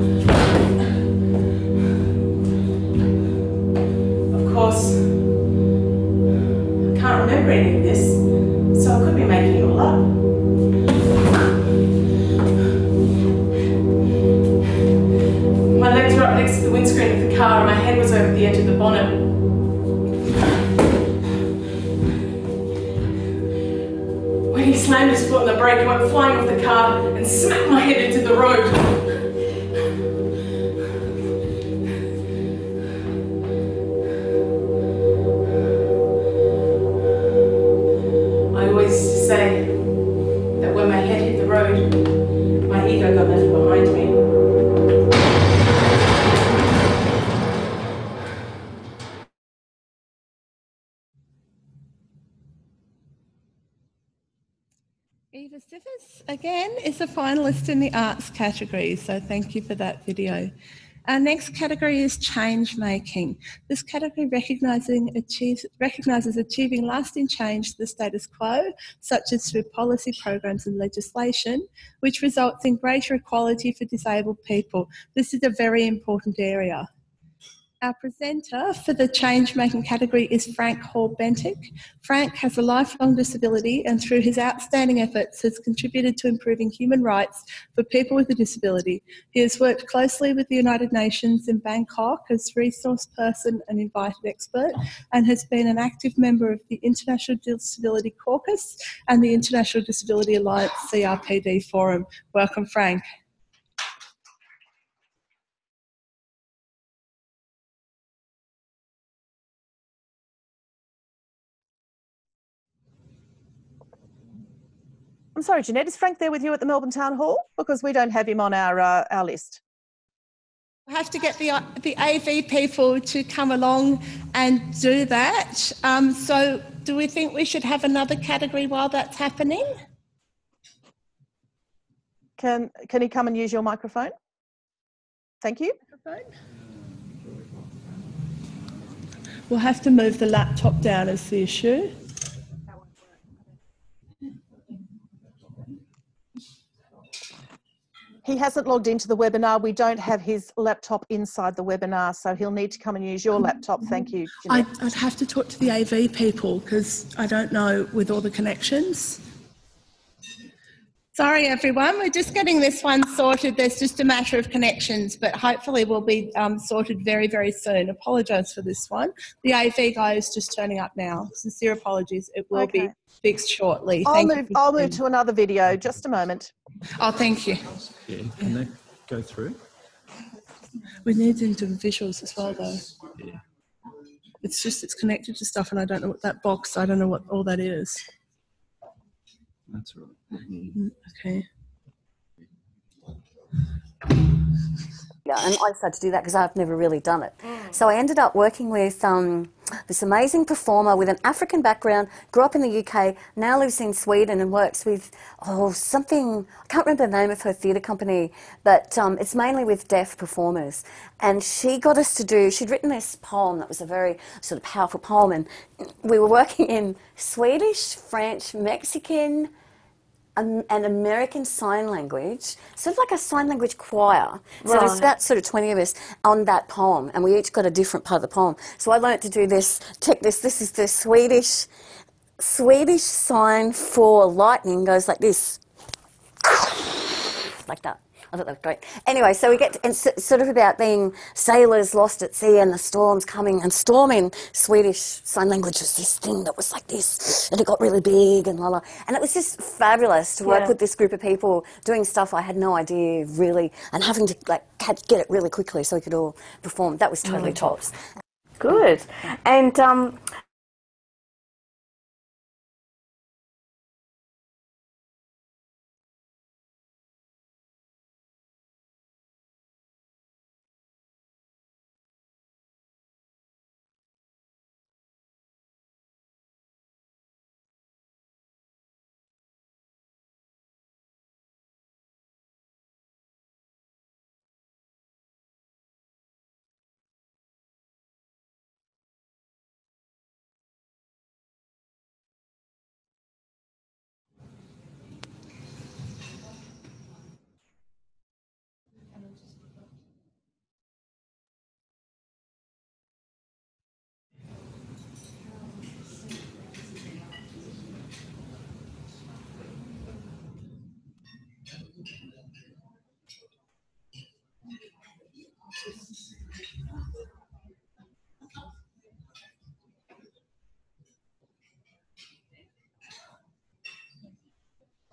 In the arts category, so thank you for that video. Our next category is change making. This category recognizing achieve, recognises achieving lasting change to the status quo, such as through policy programs and legislation, which results in greater equality for disabled people. This is a very important area. Our presenter for the change making category is Frank Hall Bentick. Frank has a lifelong disability and, through his outstanding efforts, has contributed to improving human rights for people with a disability. He has worked closely with the United Nations in Bangkok as resource person and invited expert and has been an active member of the International Disability Caucus and the International Disability Alliance CRPD Forum. Welcome, Frank. I'm sorry, Jeanette, is Frank there with you at the Melbourne Town Hall? Because we don't have him on our, uh, our list. I have to get the, the AV people to come along and do that. Um, so, do we think we should have another category while that's happening? Can, can he come and use your microphone? Thank you. We'll have to move the laptop down as the issue. He hasn't logged into the webinar. We don't have his laptop inside the webinar, so he'll need to come and use your um, laptop. Thank um, you. I'd, I'd have to talk to the AV people because I don't know with all the connections. Sorry, everyone. We're just getting this one sorted. There's just a matter of connections, but hopefully we'll be um, sorted very, very soon. Apologise for this one. The AV guy is just turning up now. Sincere apologies. It will be fixed shortly. I'll Thank move, you I'll move to another video. Just a moment. Oh, thank you. Yeah, can they go through? We need to do visuals as well, though. Yeah. It's just it's connected to stuff, and I don't know what that box. I don't know what all that is. That's all right. Mm, Okay. And I decided to do that because I've never really done it. So I ended up working with um, this amazing performer with an African background, grew up in the UK, now lives in Sweden and works with, oh, something, I can't remember the name of her theatre company, but um, it's mainly with deaf performers. And she got us to do, she'd written this poem that was a very sort of powerful poem, and we were working in Swedish, French, Mexican, an American Sign Language, sort of like a sign language choir. So there's about sort of 20 of us on that poem, and we each got a different part of the poem. So I learnt to do this. Check this. This is the Swedish Swedish sign for lightning. Goes like this, like that. I thought that was great. Anyway, so we get to, and s sort of about being sailors lost at sea and the storms coming. And storm in Swedish sign language was this thing that was like this, and it got really big and la la. And it was just fabulous to work Yeah. with this group of people doing stuff I had no idea really, and having to like get it really quickly so we could all perform. That was totally top. tops. Good. And um,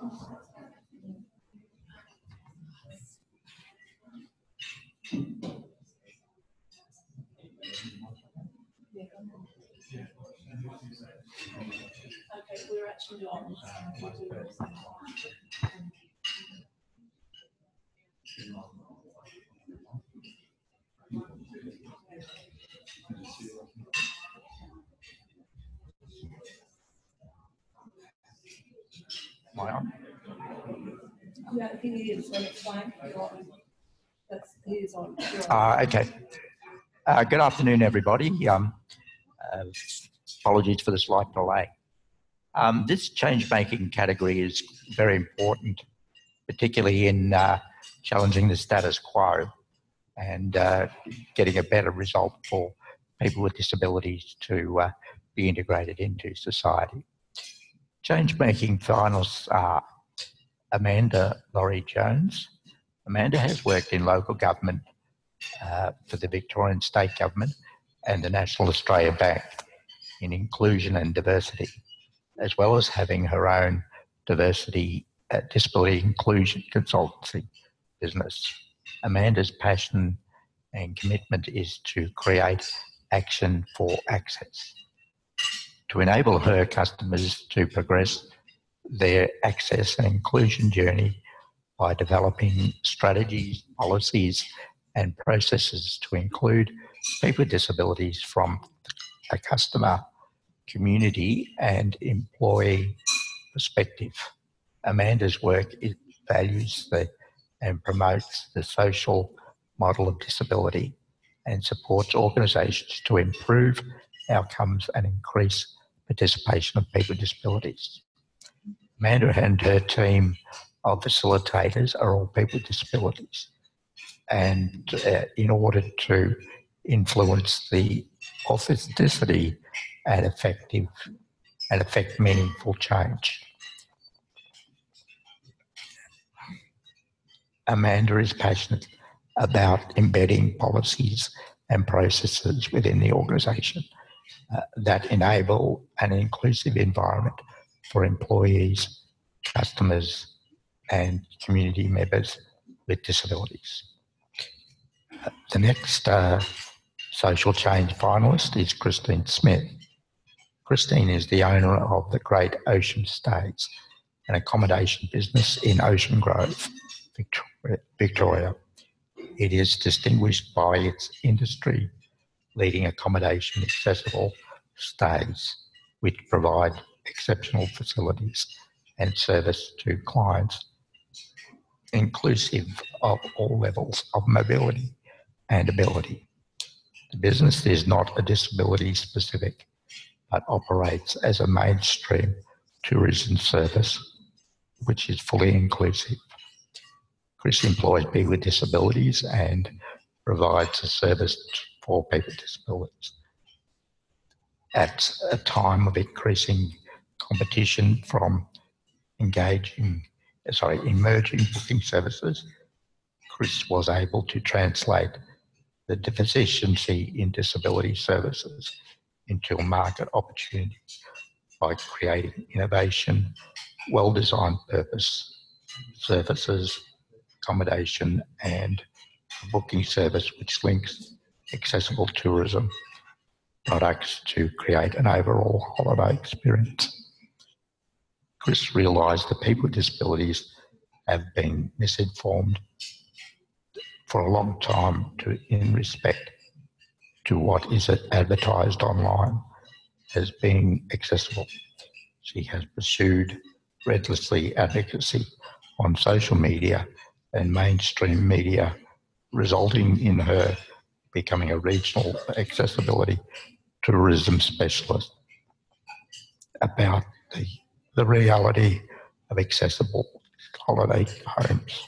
Okay, we're actually on. Uh, okay. Uh, good afternoon, everybody. Um, uh, apologies for the slight delay. Um, this change making category is very important, particularly in uh, challenging the status quo and uh, getting a better result for people with disabilities to uh, be integrated into society. Change making finalists are Amanda Lawrie Jones. Amanda has worked in local government uh, for the Victorian State Government and the National Australia Bank in inclusion and diversity, as well as having her own diversity, uh, disability inclusion consultancy business. Amanda's passion and commitment is to create action for access to enable her customers to progress their access and inclusion journey by developing strategies, policies, and processes to include people with disabilities from a customer, community, and employee perspective. Amanda's work values the, and promotes the social model of disability and supports organisations to improve outcomes and increase participation of people with disabilities. Amanda and her team of facilitators are all people with disabilities. And uh, in order to influence the authenticity and effective and affect meaningful change. Amanda is passionate about embedding policies and processes within the organisation uh, that enable an inclusive environment for employees, customers, and community members with disabilities. The next uh, social change finalist is Christine Smith. Christine is the owner of the Great Ocean Stays, an accommodation business in Ocean Grove. Victoria. It is distinguished by its industry leading accommodation accessible stays, which provide exceptional facilities and service to clients, inclusive of all levels of mobility and ability. The business is not a disability specific, but operates as a mainstream tourism service, which is fully inclusive. Chris employs people with disabilities and provides a service for people with disabilities. At a time of increasing competition from engaging, sorry, emerging booking services, Chris was able to translate the deficiency in disability services into a market opportunity by creating innovation, well designed purpose services, accommodation, and a booking service which links accessible tourism products to create an overall holiday experience. Chris realised that people with disabilities have been misinformed for a long time to, in respect to what is advertised online as being accessible. She has pursued relentlessly advocacy on social media and mainstream media, resulting in her becoming a regional accessibility tourism specialist about the, the reality of accessible holiday homes.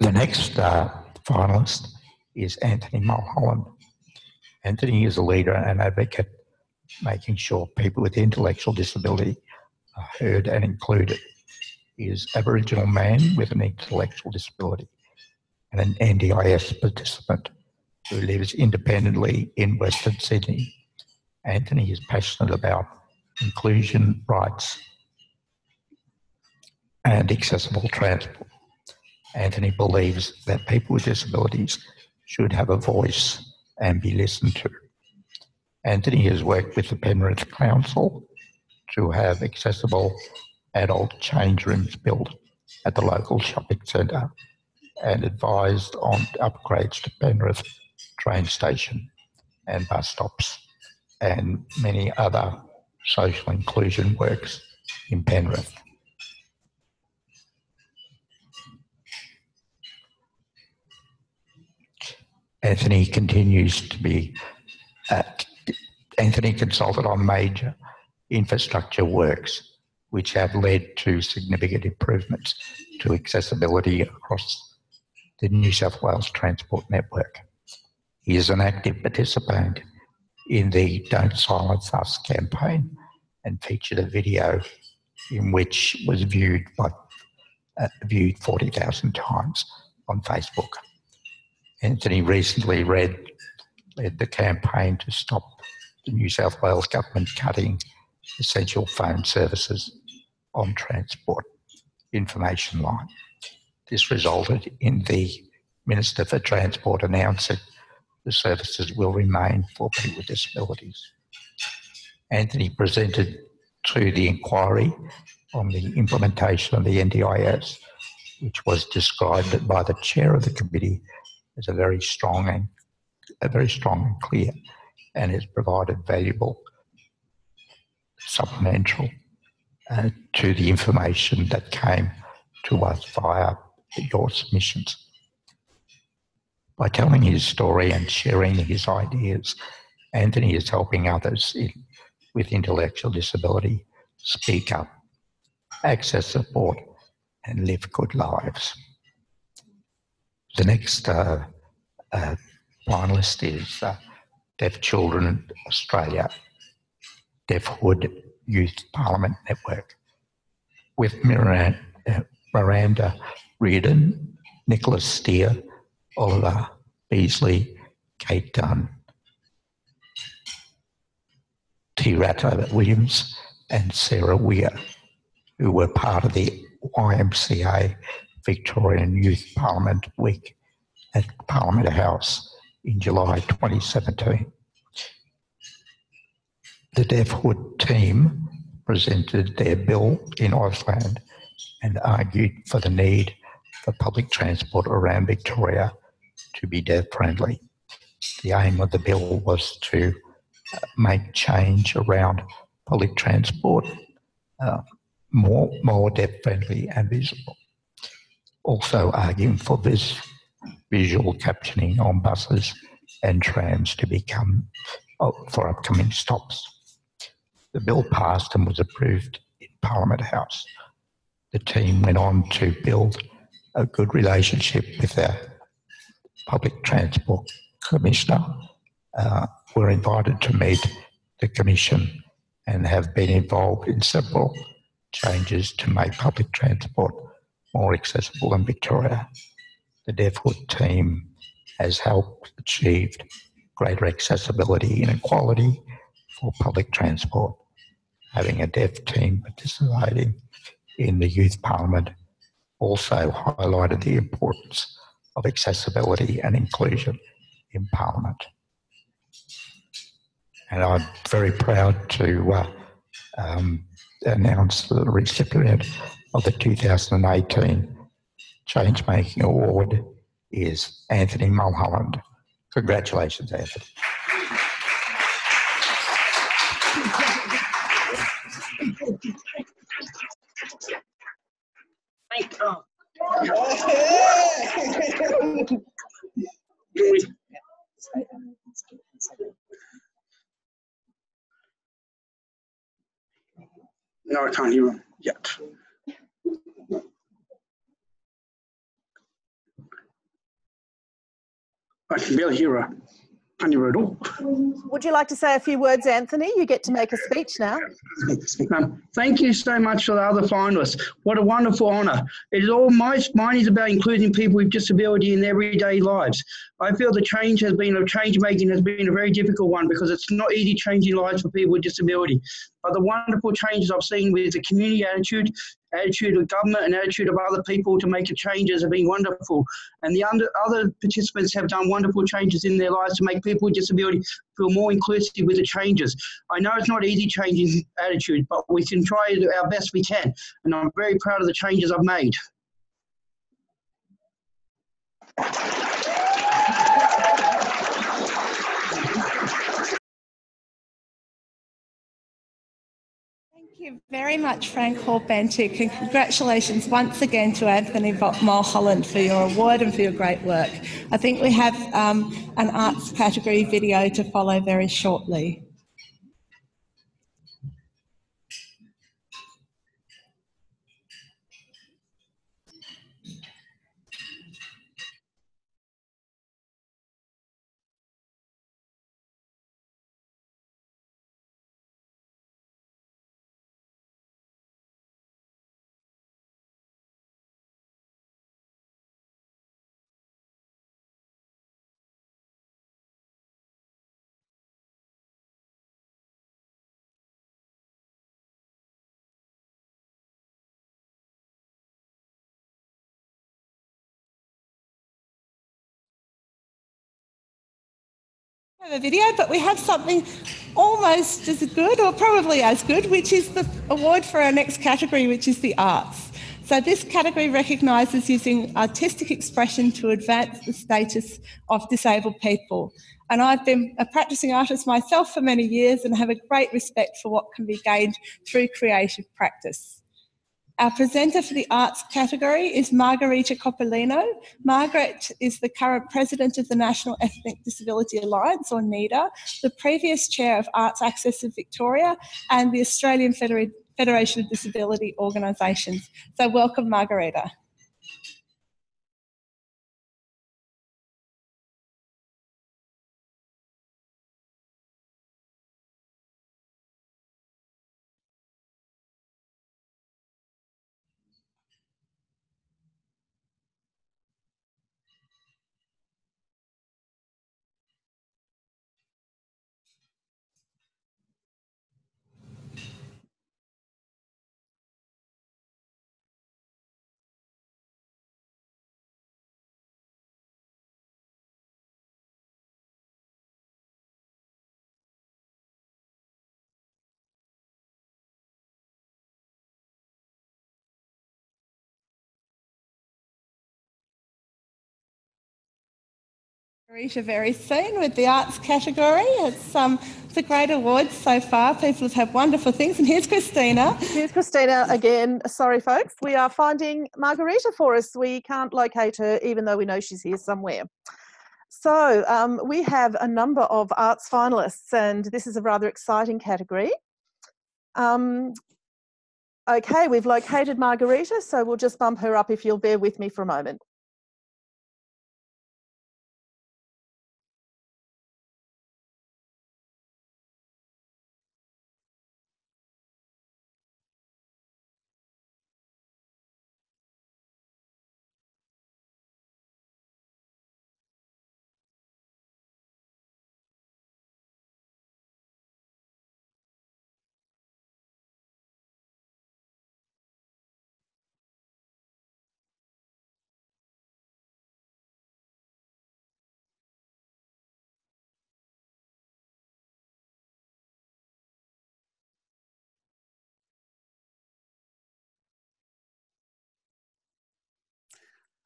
The next uh, finalist is Anthony Mulholland. Anthony is a leader and advocate making sure people with intellectual disability are heard and included He is Aboriginal man with an intellectual disability and an NDIS participant who lives independently in Western Sydney. Anthony is passionate about inclusion, rights, and accessible transport. Anthony believes that people with disabilities should have a voice and be listened to. Anthony has worked with the Penrith Council to have accessible adult change rooms built at the local shopping centre and advised on upgrades to Penrith train station and bus stops and many other social inclusion works in Penrith. Anthony continues to be, uh, Anthony consulted on major infrastructure works which have led to significant improvements to accessibility across the New South Wales Transport Network. He is an active participant in the Don't Silence Us campaign and featured a video in which was viewed by uh, viewed 40,000 times on Facebook. Anthony recently read, led the campaign to stop the New South Wales government cutting essential phone services on transport information line. This resulted in the Minister for Transport announcing the services will remain for people with disabilities. Anthony presented to the inquiry on the implementation of the NDIS, which was described by the chair of the committee as a very strong and a very strong and clear, and has provided valuable supplemental uh, to the information that came to us via your submissions. By telling his story and sharing his ideas, Anthony is helping others in, with intellectual disability speak up, access support, and live good lives. The next uh, uh, finalist is uh, Deaf Children Australia, Deafhood Youth Parliament Network, with Miranda, uh, Miranda Reardon, Nicholas Steer, Oliver Beasley, Kate Dunn, T. Rato Williams, and Sarah Weir, who were part of the YMCA Victorian Youth Parliament Week at Parliament House in July 2017. The Deafhood team presented their bill in Auslan and argued for the need for public transport around Victoria to be deaf friendly. The aim of the bill was to uh, make change around public transport uh, more, more deaf friendly and visible. Also arguing for this visual captioning on buses and trams to become oh, for upcoming stops. The bill passed and was approved in Parliament House. The team went on to build a good relationship with their Public Transport Commissioner. Uh, were invited to meet the Commission and have been involved in several changes to make public transport more accessible in Victoria. The Deafhood team has helped achieve greater accessibility and equality for public transport. Having a deaf team participating in the Youth Parliament also highlighted the importance of accessibility and inclusion in Parliament. And I'm very proud to uh, um, announce the recipient of the 2018 Changemaking Award is Anthony Mulholland. Congratulations, Anthony. No, I can't hear yet. I can barely hear her. Can't hear her at all. Would you like to say a few words, Anthony? You get to make a speech now. Um, thank you so much for the other finalists. What a wonderful honour. It is all my mine is about including people with disability in their everyday lives. I feel the change has been a change making has been a very difficult one because it's not easy changing lives for people with disability. But the wonderful changes I've seen with the community attitude, attitude of government, and attitude of other people to make changes have been wonderful. And the under, other participants have done wonderful changes in their lives to make people with disability feel more inclusive with the changes. I know it's not easy changing attitude, but we can try our best we can. And I'm very proud of the changes I've made. You very much, Frank Hall-Bentick, and congratulations once again to Anthony Mulholland for your award and for your great work. I think we have um, an arts category video to follow very shortly. A video, but we have something almost as good or probably as good, which is the award for our next category, which is the arts. So this category recognises using artistic expression to advance the status of disabled people. And I've been a practicing artist myself for many years and have a great respect for what can be gained through creative practice. Our presenter for the arts category is Margherita Coppolino. Margaret is the current president of the National Ethnic Disability Alliance, or NEDA, the previous chair of Arts Access of Victoria, and the Australian Federa- Federation of Disability Organisations. So, welcome, Margherita. Margherita very soon with the arts category. It's um, it's a great award so far. People have had wonderful things. And here's Christina. Here's Christina again. Sorry, folks. We are finding Margherita for us. We can't locate her, even though we know she's here somewhere. So um, we have a number of arts finalists, and this is a rather exciting category. Um, okay, we've located Margherita, so we'll just bump her up if you'll bear with me for a moment.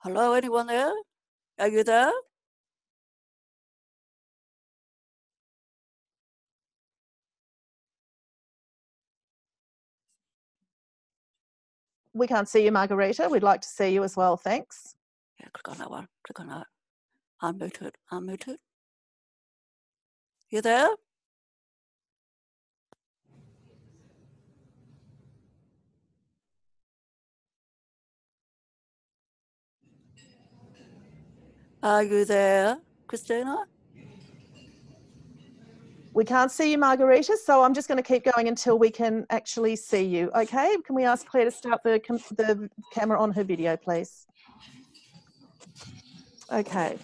Hello, anyone there? Are you there? We can't see you, Margherita. We'd like to see you as well. Thanks. Yeah, click on that one. Click on that. Unmuted. Unmuted. You there? Are you there, Christina? We can't see you, Margherita, so I'm just going to keep going until we can actually see you. Okay, can we ask Claire to start the, the camera on her video, please? Okay.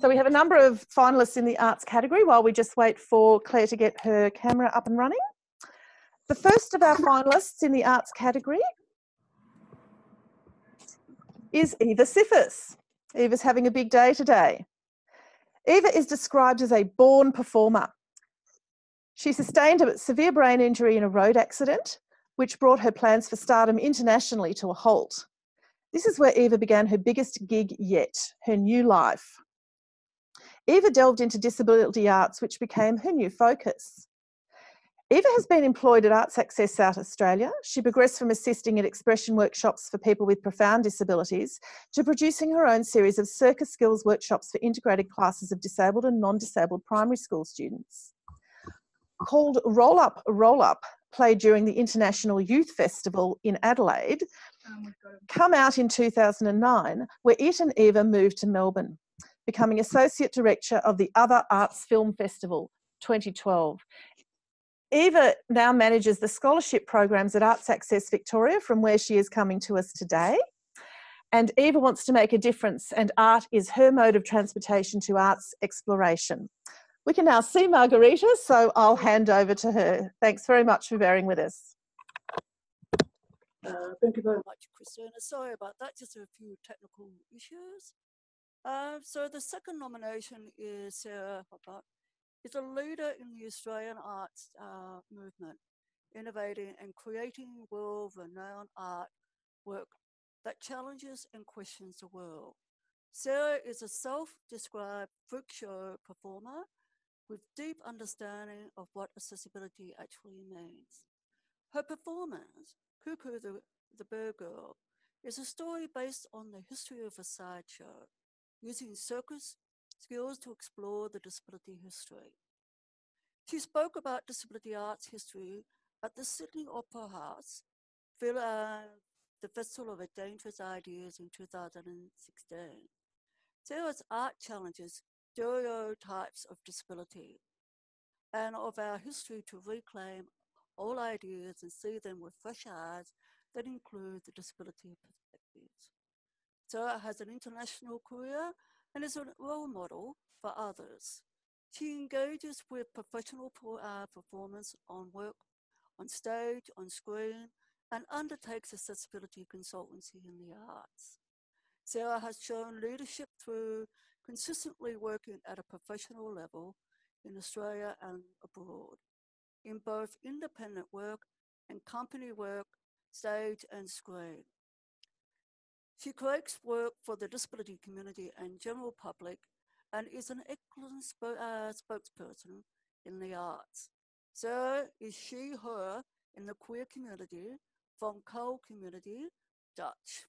So we have a number of finalists in the arts category while we just wait for Claire to get her camera up and running. The first of our finalists in the arts category is Eva Sifis. Eva's having a big day today. Eva is described as a born performer. She sustained a severe brain injury in a road accident, which brought her plans for stardom internationally to a halt. This is where Eva began her biggest gig yet, her new life. Eva delved into disability arts, which became her new focus. Eva has been employed at Arts Access South Australia. She progressed from assisting at expression workshops for people with profound disabilities to producing her own series of circus skills workshops for integrated classes of disabled and non-disabled primary school students. Called Roll Up, Roll Up, played during the International Youth Festival in Adelaide, oh come out in 2009, where it and Eva moved to Melbourne becoming Associate Director of the Other Arts Film Festival 2012. Eva now manages the scholarship programs at Arts Access Victoria, from where she is coming to us today. And Eva wants to make a difference, and art is her mode of transportation to arts exploration. We can now see Margherita, so I'll hand over to her. Thanks very much for bearing with us. Uh, thank you very much, Christina. Sorry about that, just a few technical issues. Uh, so the second nomination is Sarah Houbolt. Is a leader in the Australian arts uh, movement, innovating and creating world-renowned art work that challenges and questions the world. Sarah is a self-described freak show performer with deep understanding of what accessibility actually means. Her performance, Cuckoo the, the Bird Girl, is a story based on the history of a sideshow using circus skills to explore the disability history. She spoke about disability arts history at the Sydney Opera House, uh, the Festival of Dangerous Ideas in 2016. Sarah's art challenges stereotypes of disability and of our history to reclaim all ideas and see them with fresh eyes that include the disability perspectives. Sarah has an international career and is a role model for others. She engages with professional uh, performance on work, on stage, on screen, and undertakes accessibility consultancy in the arts. Sarah has shown leadership through consistently working at a professional level in Australia and abroad, in both independent work and company work, stage and screen. She creates work for the disability community and general public and is an excellent sp uh, spokesperson in the arts. So is she, her in the queer community from Coal Community, Dutch.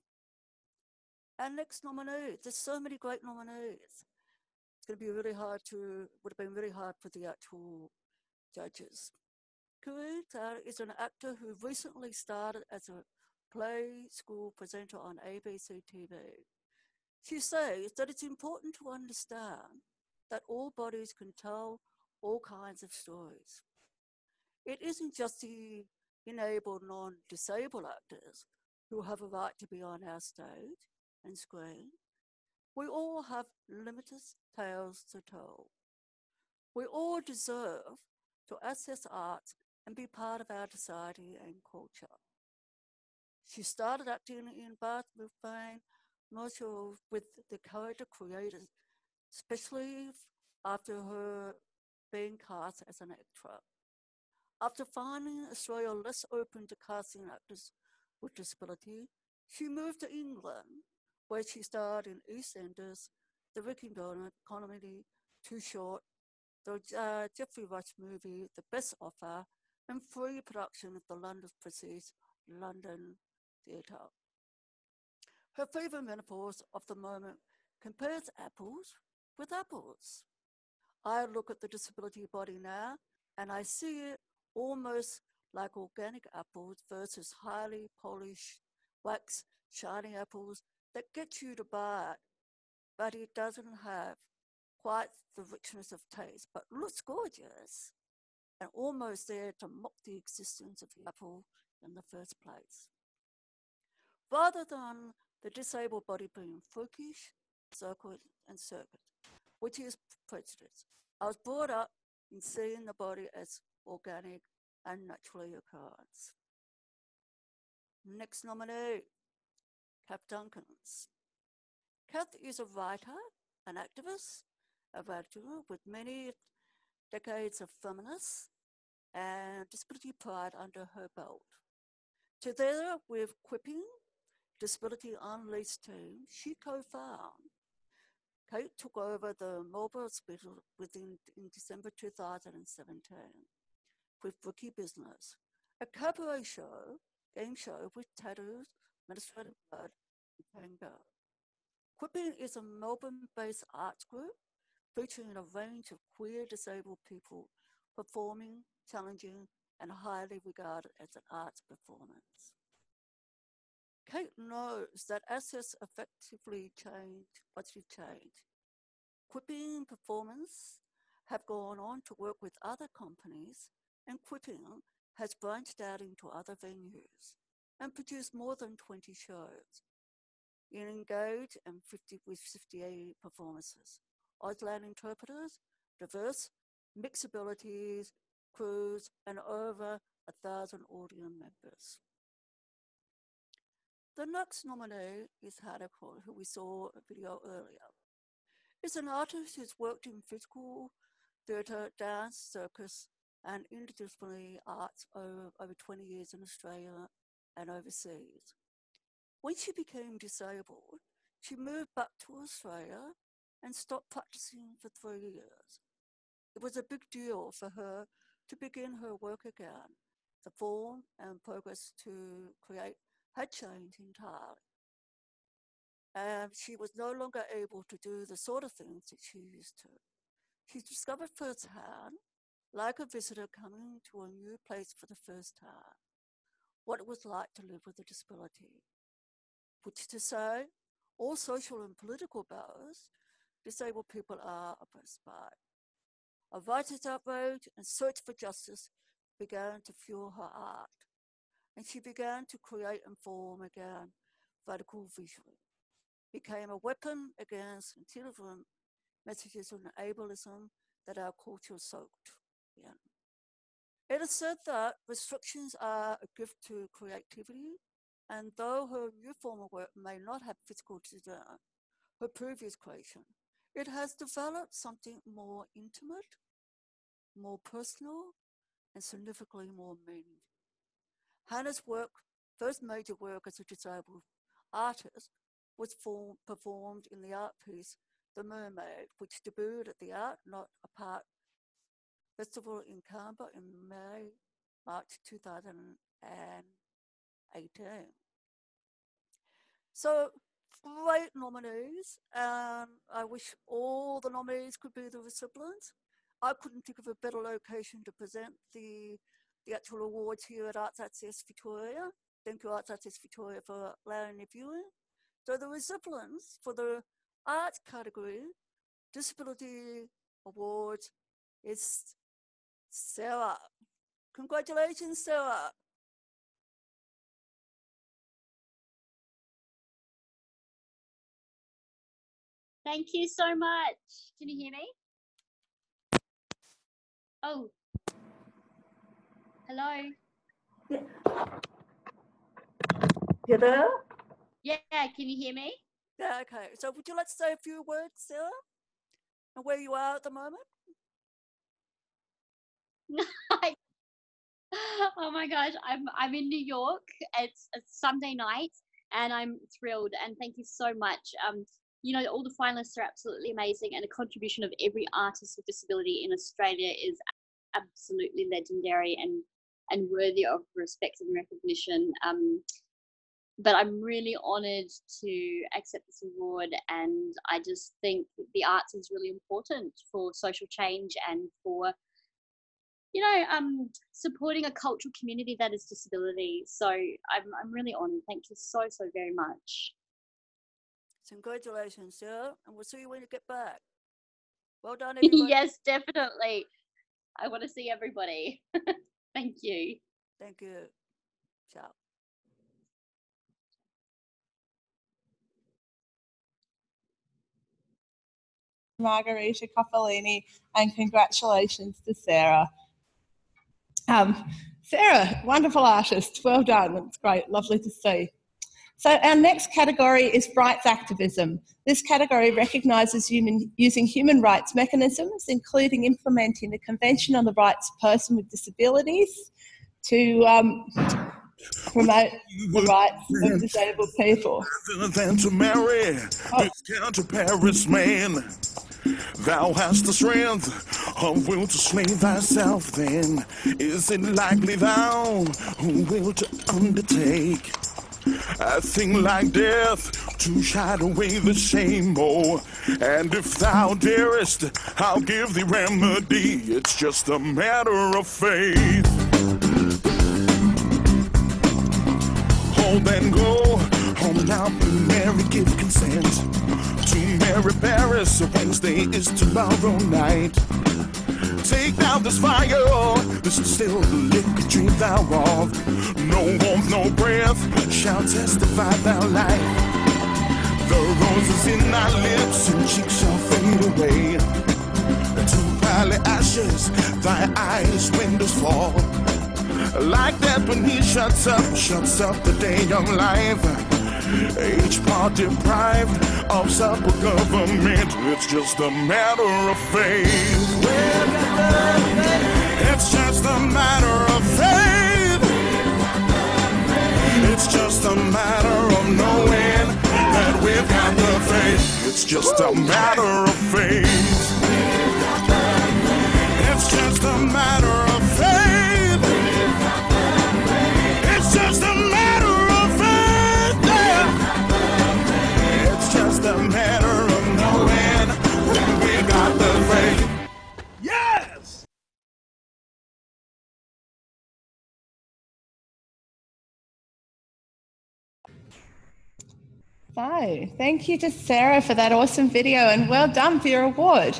And next nominee, there's so many great nominees. It's going to be really hard to, would have been really hard for the actual judges. Kuit is an actor who recently started as a play school presenter on ABC TV. She says that it's important to understand that all bodies can tell all kinds of stories. It isn't just the enabled non-disabled actors who have a right to be on our stage and screen. We all have limitless tales to tell. We all deserve to access art and be part of our society and culture. She started acting in Bath with sure with the character created, especially after her being cast as an actress. After finding Australia less open to casting actors with disability, she moved to England, where she starred in EastEnders, The Ricky Donut comedy Too Short, the uh, Geoffrey Rush movie The Best Offer, and free production of the London Prestige London Her favourite metaphors of the moment compares apples with apples. I look at the disability body now and I see it almost like organic apples versus highly polished, wax, shiny apples that get you to buy it, but it doesn't have quite the richness of taste, but looks gorgeous. And almost there to mock the existence of the apple in the first place rather than the disabled body being freakish, circuit, and circuit. which is prejudice. I was brought up in seeing the body as organic and naturally occurs. Next nominee, Kath Duncans. Kath is a writer, an activist, a writer with many decades of feminist and disability pride under her belt. Together with Quipping, Disability Unleashed team, she co-found. Kate took over the Marlborough Hospital within in December 2017 with Rookie Business, a cabaret show, game show with tattoos, administrative blood, and tango. Quipping is a Melbourne-based arts group featuring a range of queer disabled people performing, challenging, and highly regarded as an arts performance. Kate knows that assets effectively change positive change. Quipping performance have gone on to work with other companies, and Quipping has branched out into other venues and produced more than 20 shows. In Engage and 50 with 58 performances, Auslan interpreters, diverse, mixed abilities, crews, and over a thousand audience members. The next nominee is Hanako, who we saw a video earlier. Is an artist who's worked in physical theatre, dance, circus, and interdisciplinary arts over, over 20 years in Australia and overseas. When she became disabled, she moved back to Australia and stopped practicing for three years. It was a big deal for her to begin her work again. The form and progress to create had changed entirely. And she was no longer able to do the sort of things that she used to. She discovered firsthand, like a visitor coming to a new place for the first time, what it was like to live with a disability. Which to say, all social and political barriers disabled people are oppressed by. A writer's outrage and search for justice began to fuel her art, and she began to create and form again radical visually. Became a weapon against intolerant messages of ableism that our culture soaked in. It is said that restrictions are a gift to creativity, and though her new form of work may not have physical design, her previous creation, it has developed something more intimate, more personal, and significantly more meaningful. Hannah's work, first major work as a disabled artist, was form, performed in the art piece The Mermaid, which debuted at the Art Not Apart Festival in Canberra in May, March 2018. So great nominees, and I wish all the nominees could be the recipients. I couldn't think of a better location to present the, the actual awards here at Arts Access Victoria. Thank you, Arts Access Victoria, for allowing me viewing. So the recipients for the arts category, disability awards, is Sarah. Congratulations, Sarah. Thank you so much. Can you hear me? Oh. Hello. You there? Yeah, can you hear me? Yeah, okay. So would you like to say a few words, Sarah? And where you are at the moment? oh my gosh, I'm I'm in New York. It's a Sunday night and I'm thrilled and thank you so much. Um, you know, all the finalists are absolutely amazing and the contribution of every artist with disability in Australia is absolutely legendary and and worthy of respect and recognition. Um, but I'm really honoured to accept this award, and I just think the arts is really important for social change and for you know um, supporting a cultural community that is disability. So I'm I'm really honoured. Thank you so so very much. Congratulations, sir, and we'll see you when you get back. Well done, everybody. yes, definitely. I want to see everybody. Thank you. Thank you. Ciao. Margherita Coppolino, and congratulations to Sarah. Um, Sarah, wonderful artist. Well done. It's great. Lovely to see. So our next category is rights activism. This category recognises human, using human rights mechanisms, including implementing the Convention on the Rights of Persons with Disabilities to um, promote the rights of disabled people. than to marry this counter Paris man. Thou hast the strength of will to slay thyself, then is it likely thou who will to undertake a thing like death to shine away the shame? Oh, and if thou darest, I'll give thee remedy. It's just a matter of faith. hold and go. Home now, Mary, give consent to marry Paris. Wednesday is tomorrow night. Take down this fire, this is still the liquor dream thou of. No warmth, no breath shall testify thy life. The roses in thy lips and cheeks shall fade away. To pale ashes, thy eyes, windows fall. Like that when he shuts up, shuts up the day of life. Each part deprived of supper government. It's just a matter of faith. It's just a matter of faith. It's just a matter of knowing that we've got the faith. It's just a matter of faith. It's just a matter of So, thank you to Sarah for that awesome video and well done for your award.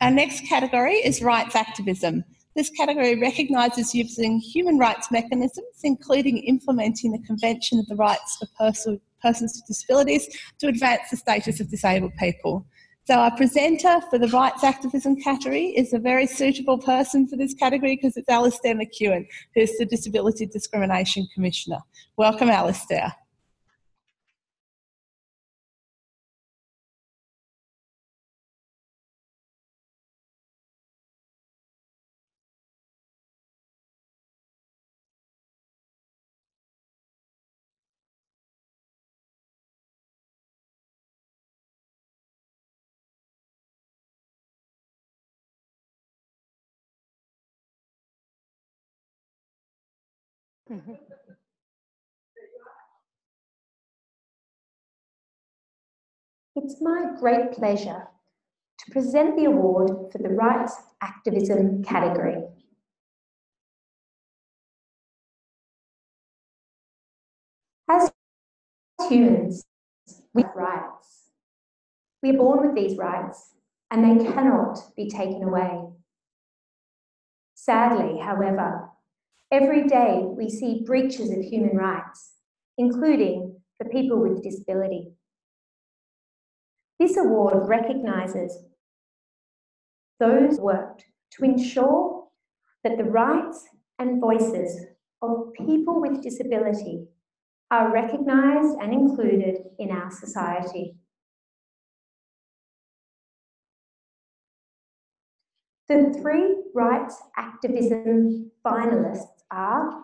Our next category is rights activism. This category recognises using human rights mechanisms, including implementing the Convention of the Rights of Perso- Persons with Disabilities to advance the status of disabled people. So, our presenter for the rights activism category is a very suitable person for this category because it's Alastair McEwin, who's the Disability Discrimination Commissioner. Welcome, Alastair. It's my great pleasure to present the award for the Rights Activism category. As humans, we have rights. We are born with these rights and they cannot be taken away. Sadly, however, every day we see breaches of human rights, including for people with disability. This award recognises those worked to ensure that the rights and voices of people with disability are recognised and included in our society. The three rights activism finalists are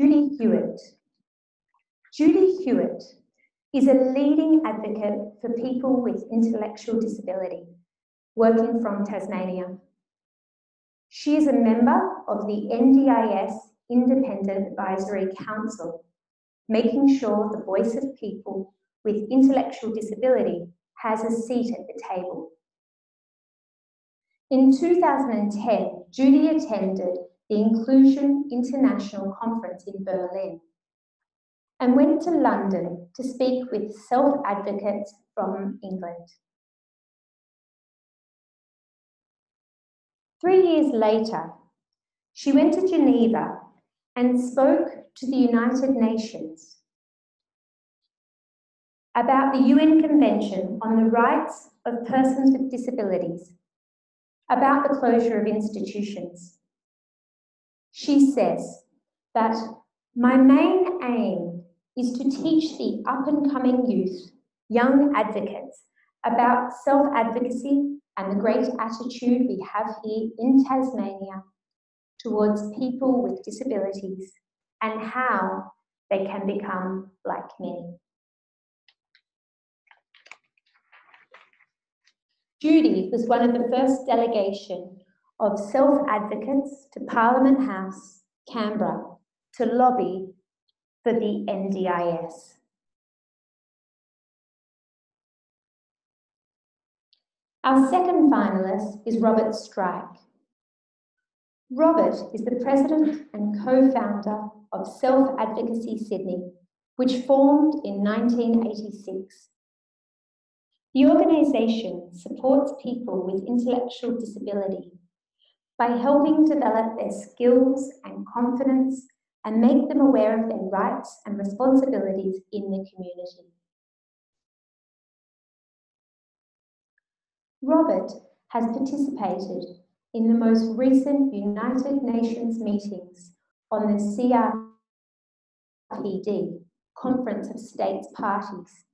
Judy Huett. Judy Huett is a leading advocate for people with intellectual disability working from Tasmania. She is a member of the NDIS Independent Advisory Council, making sure the voice of people with intellectual disability has a seat at the table. In 2010, Judy attended the Inclusion International Conference in Berlin and went to London to speak with self advocates from England. Three years later, she went to Geneva and spoke to the United Nations. about the UN Convention on the Rights of Persons with Disabilities, about the closure of institutions. She says that my main aim is to teach the up and coming youth, young advocates, about self advocacy and the great attitude we have here in Tasmania towards people with disabilities and how they can become like me. Judy was one of the first delegation of self-advocates to Parliament House, Canberra, to lobby for the NDIS. Our second finalist is Robert Strike. Robert is the president and co-founder of Self Advocacy Sydney, which formed in 1986. The organisation supports people with intellectual disability by helping develop their skills and confidence and make them aware of their rights and responsibilities in the community. Robert has participated in the most recent United Nations meetings on the CRPD, Conference of States Parties,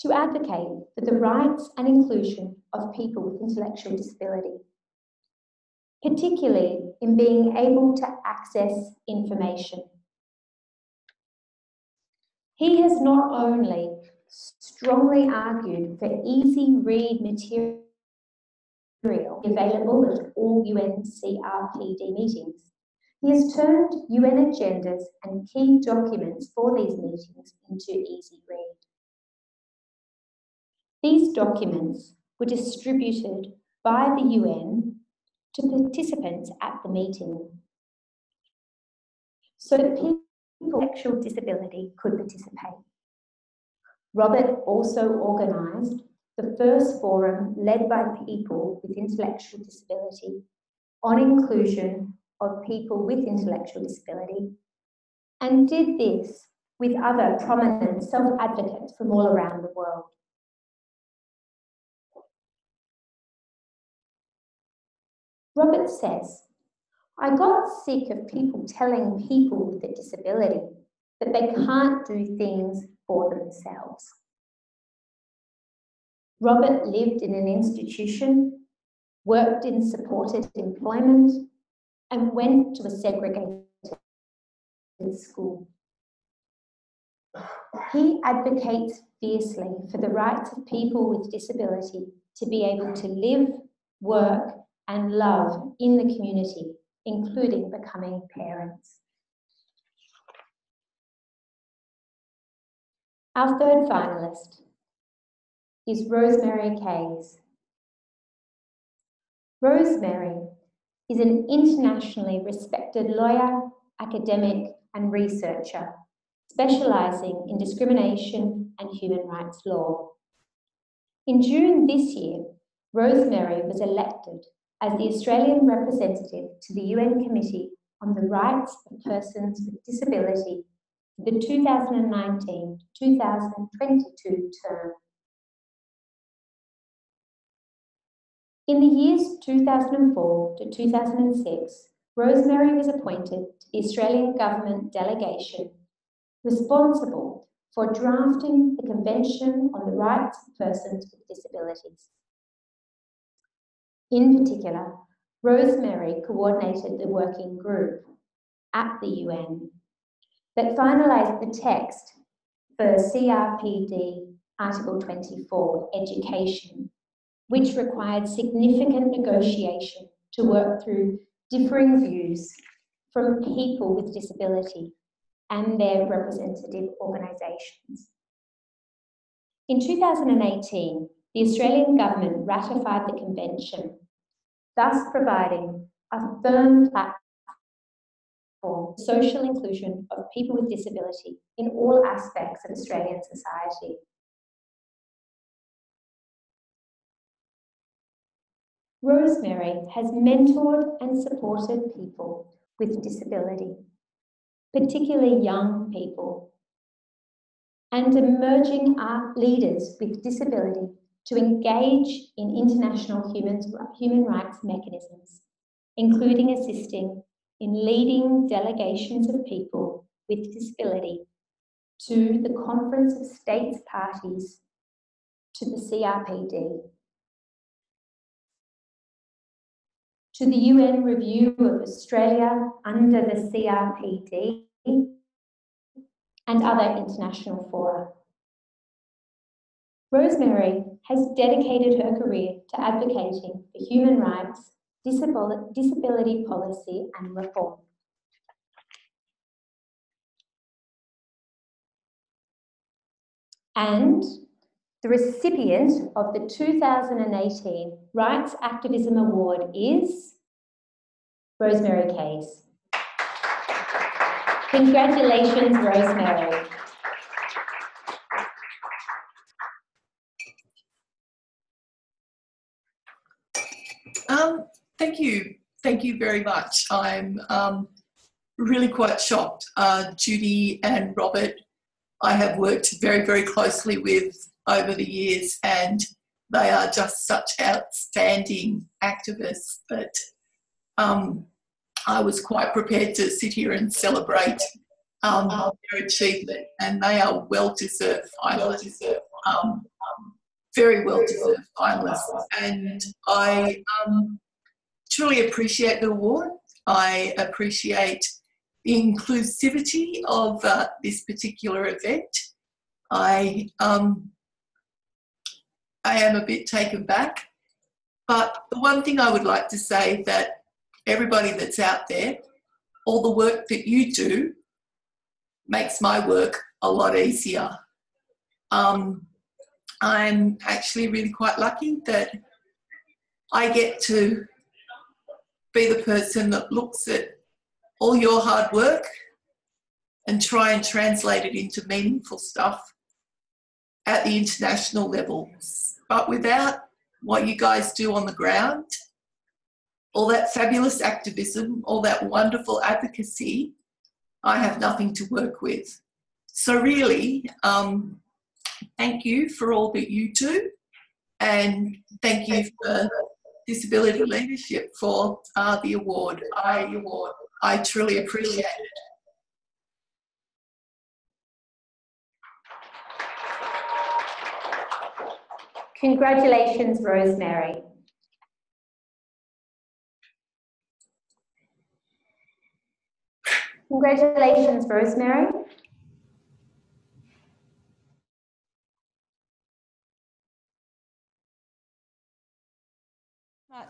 to advocate for the rights and inclusion of people with intellectual disability, particularly in being able to access information. He has not only strongly argued for easy read material available at all UNCRPD meetings, he has turned UN agendas and key documents for these meetings into easy read. These documents were distributed by the UN to participants at the meeting so that people with intellectual disability could participate. Robert also organised the first forum led by people with intellectual disability on inclusion of people with intellectual disability and did this with other prominent self-advocates from all around the world. Robert says, I got sick of people telling people with a disability that they can't do things for themselves. Robert lived in an institution, worked in supported employment, and went to a segregated school. He advocates fiercely for the rights of people with disability to be able to live, work, and love in the community, including becoming parents. Our third finalist is Rosemary Kayess. Rosemary is an internationally respected lawyer, academic, and researcher specialising in discrimination and human rights law. In June this year, Rosemary was elected as the Australian representative to the UN Committee on the Rights of Persons with Disability for the 2019-2022 term. In the years 2004 to 2006, Rosemary was appointed to the Australian Government delegation responsible for drafting the Convention on the Rights of Persons with Disabilities. In particular, Rosemary coordinated the working group at the UN that finalised the text for CRPD Article 24, Education, which required significant negotiation to work through differing views from people with disability and their representative organisations. In 2018, the Australian Government ratified the Convention, thus providing a firm platform for social inclusion of people with disability in all aspects of Australian society. Rosemary has mentored and supported people with disability, particularly young people, and emerging art leaders with disability to engage in international human, human rights mechanisms, including assisting in leading delegations of people with disability to the Conference of States Parties to the CRPD, to the UN Review of Australia under the CRPD, and other international fora. Rosemary has dedicated her career to advocating for human rights, disability policy and reform. And the recipient of the 2018 Rights Activism Award is Rosemary Kayess. Congratulations, Rosemary. Um, thank you. Thank you very much. I'm um, really quite shocked. Uh, Judy and Robert, I have worked very, very closely with over the years, and they are just such outstanding activists that um, I was quite prepared to sit here and celebrate um, their achievement, and they are well deserved finalists. Um, very well deserved finalists, and I um, truly appreciate the award. I appreciate the inclusivity of uh, this particular event. I um, I am a bit taken back, but the one thing I would like to say that everybody that's out there, all the work that you do makes my work a lot easier. Um, I'm actually really quite lucky that I get to be the person that looks at all your hard work and try and translate it into meaningful stuff at the international level. But without what you guys do on the ground, all that fabulous activism, all that wonderful advocacy, I have nothing to work with. So, really, um, thank you for all that you do, and thank you for Disability Leadership for uh, the award. I award. I truly appreciate it. Congratulations, Rosemary. Congratulations, Rosemary.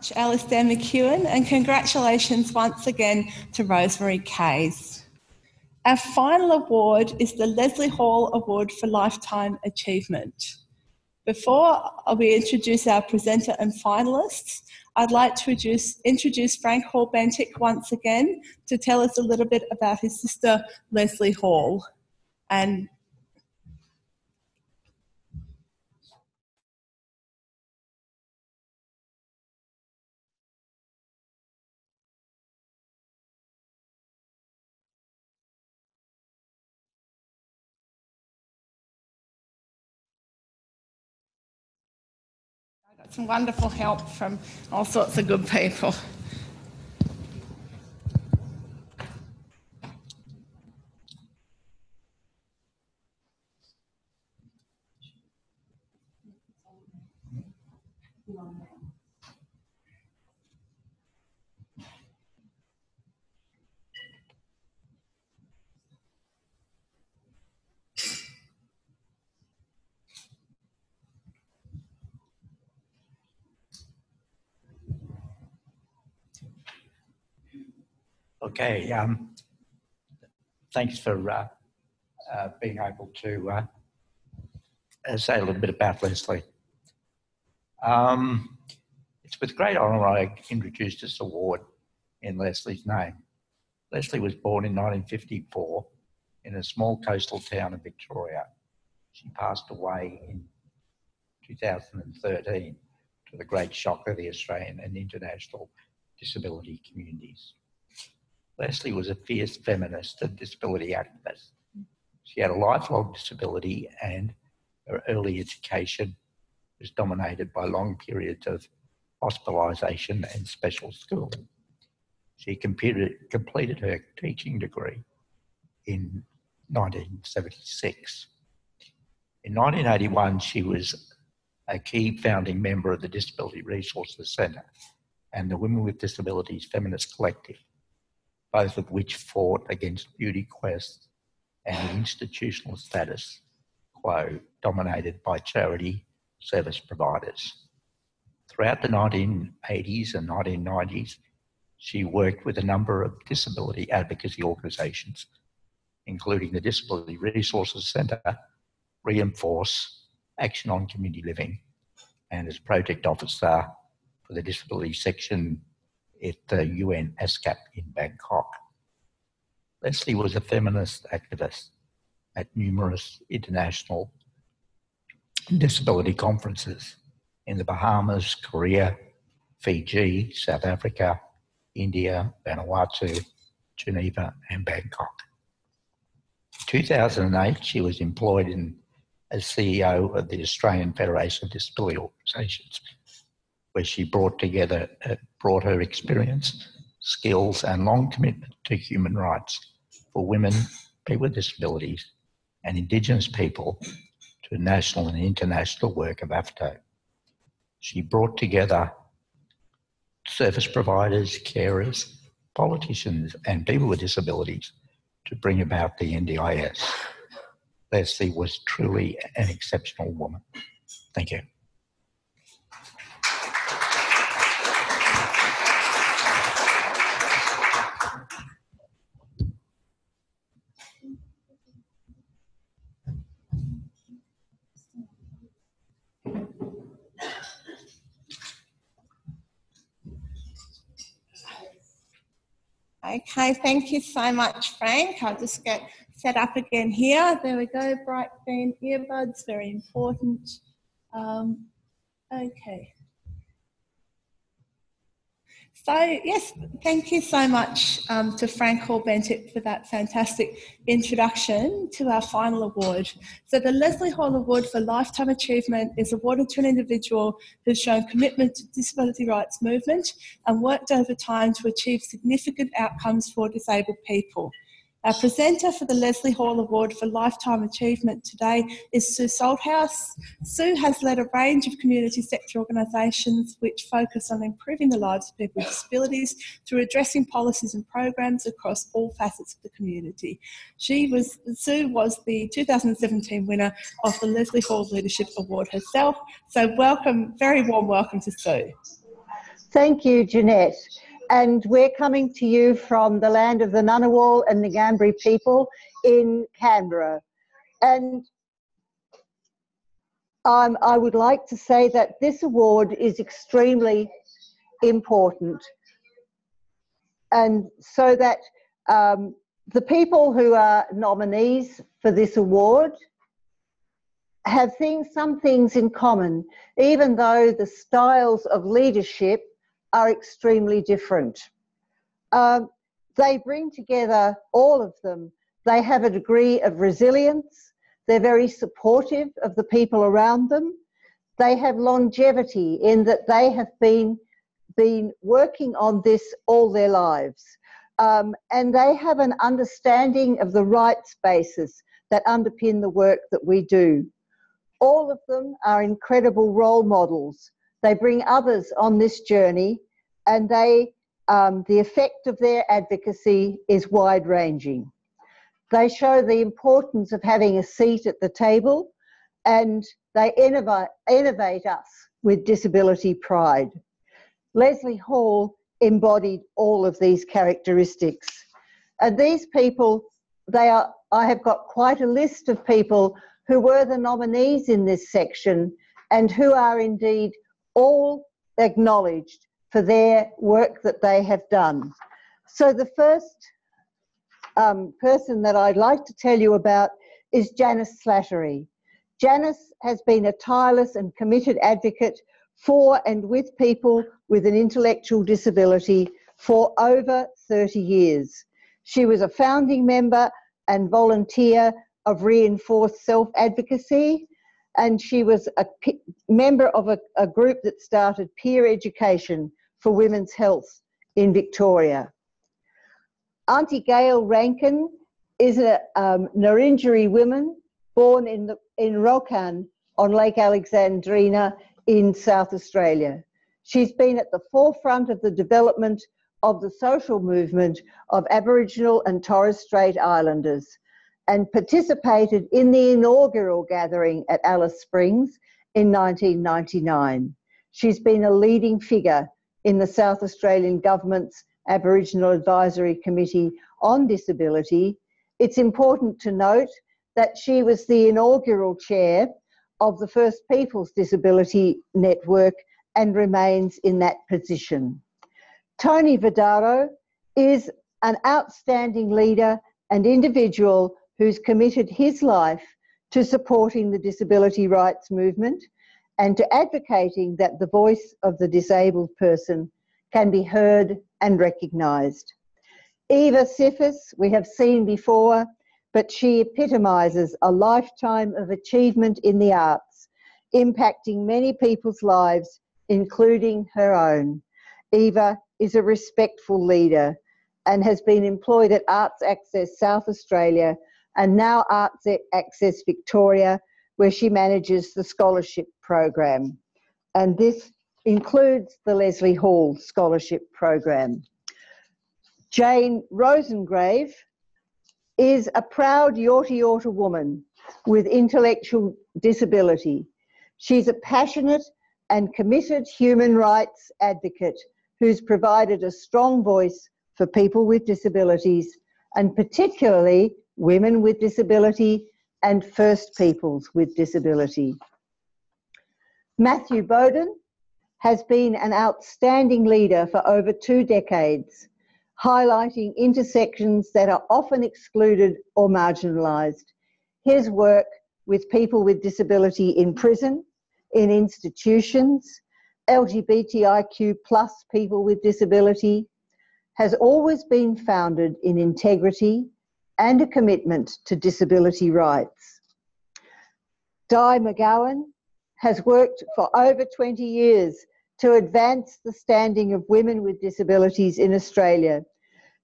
Much, Alastair McEwin, and congratulations once again to Rosemary Kayess. Our final award is the Leslie Hall Award for Lifetime Achievement. Before we introduce our presenter and finalists, I'd like to introduce, introduce Frank Hall Bentick once again to tell us a little bit about his sister, Leslie Hall. And some wonderful help from all sorts of good people. Okay. Um, thanks for uh, uh, being able to uh, say a little bit about Leslie. Um, it's with great honour I introduce this award in Leslie's name. Leslie was born in 1954 in a small coastal town of Victoria. She passed away in 2013 to the great shock of the Australian and international disability communities. Leslie was a fierce feminist and disability activist. She had a lifelong disability and her early education was dominated by long periods of hospitalisation and special school. She completed her teaching degree in 1976. In 1981, she was a key founding member of the Disability Resources Centre and the Women with Disabilities Feminist Collective, both of which fought against beauty quest and the institutional status quo dominated by charity service providers. Throughout the 1980s and 1990s, she worked with a number of disability advocacy organisations, including the Disability Resources Centre, Reinforce, Action on Community Living, and as project officer for the disability section at the mm. UN ESCAP in Bangkok. Leslie was a feminist activist at numerous international disability conferences in the Bahamas, Korea, Fiji, South Africa, India, Vanuatu, Geneva, and Bangkok. In 2008, she was employed in, as CEO of the Australian Federation of Disability Organisations, where she brought together, brought her experience, skills, and long commitment to human rights for women, people with disabilities, and Indigenous people to national and international work of AFDO. She brought together service providers, carers, politicians, and people with disabilities to bring about the NDIS. Leslie was truly an exceptional woman. Thank you. Okay, thank you so much, Frank. I'll just get set up again here. There we go, bright green earbuds, very important. Um, okay. So, yes, thank you so much um, to Frank Hall Bentick for that fantastic introduction to our final award. So, the Leslie Hall Award for Lifetime Achievement is awarded to an individual who's shown commitment to disability rights movement and worked over time to achieve significant outcomes for disabled people. Our presenter for the Leslie Hall Award for Lifetime Achievement today is Sue Salthouse. Sue has led a range of community sector organisations which focus on improving the lives of people with disabilities through addressing policies and programs across all facets of the community. She was Sue was the 2017 winner of the Leslie Hall Leadership Award herself. So welcome, very warm welcome to Sue. Thank you, Jeanette and we're coming to you from the land of the Ngunnawal and the Ngambri people in Canberra. And um, I would like to say that this award is extremely important. And so that um, the people who are nominees for this award have things, some things in common, even though the styles of leadership are extremely different. Um, they bring together all of them. They have a degree of resilience. They're very supportive of the people around them. They have longevity in that they have been, been working on this all their lives. Um, and they have an understanding of the rights basis that underpin the work that we do. All of them are incredible role models they bring others on this journey, and they um, the effect of their advocacy is wide ranging. They show the importance of having a seat at the table, and they innovate, innovate us with disability pride. Leslie Hall embodied all of these characteristics. And these people, they are, I have got quite a list of people who were the nominees in this section and who are indeed all acknowledged for their work that they have done. So the first um, person that I'd like to tell you about is Janice Slattery. Janice has been a tireless and committed advocate for and with people with an intellectual disability for over 30 years. She was a founding member and volunteer of reinforced self advocacy, and she was a member of a, a group that started peer education for women's health in Victoria. Auntie Gayle Rankine is a um, woman born in, the, in Raukkan on Lake Alexandrina in South Australia. She's been at the forefront of the development of the social movement of Aboriginal and Torres Strait Islanders and participated in the inaugural gathering at Alice Springs in 1999. She's been a leading figure in the South Australian Government's Aboriginal Advisory Committee on Disability. It's important to note that she was the inaugural chair of the First Peoples Disability Network and remains in that position. Tony Vidaro is an outstanding leader and individual who's committed his life to supporting the disability rights movement and to advocating that the voice of the disabled person can be heard and recognised. Eva Sifis, we have seen before, but she epitomises a lifetime of achievement in the arts, impacting many people's lives, including her own. Eva is a respectful leader and has been employed at Arts Access South Australia and now Arts Access Victoria, where she manages the scholarship program. And this includes the Leslie Hall Scholarship Program. Jane Rosengrave is a proud Yorta Yorta woman with intellectual disability. She's a passionate and committed human rights advocate who's provided a strong voice for people with disabilities and particularly women with disability and First Peoples with disability. Matthew Bowden has been an outstanding leader for over two decades, highlighting intersections that are often excluded or marginalised. His work with people with disability in prison, in institutions, LGBTIQ plus people with disability, has always been founded in integrity and a commitment to disability rights. Di McGowan has worked for over 20 years to advance the standing of women with disabilities in Australia.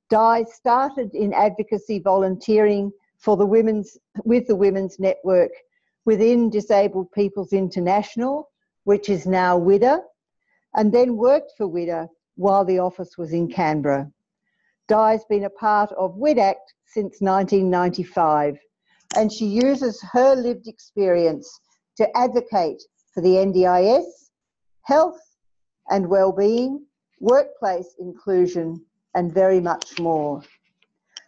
Di started in advocacy volunteering for the women's, with the Women's Network within Disabled Peoples International, which is now WIDA, and then worked for WIDA while the office was in Canberra. Di's been a part of WIDACT since 1995, and she uses her lived experience to advocate for the NDIS, health and well-being, workplace inclusion, and very much more.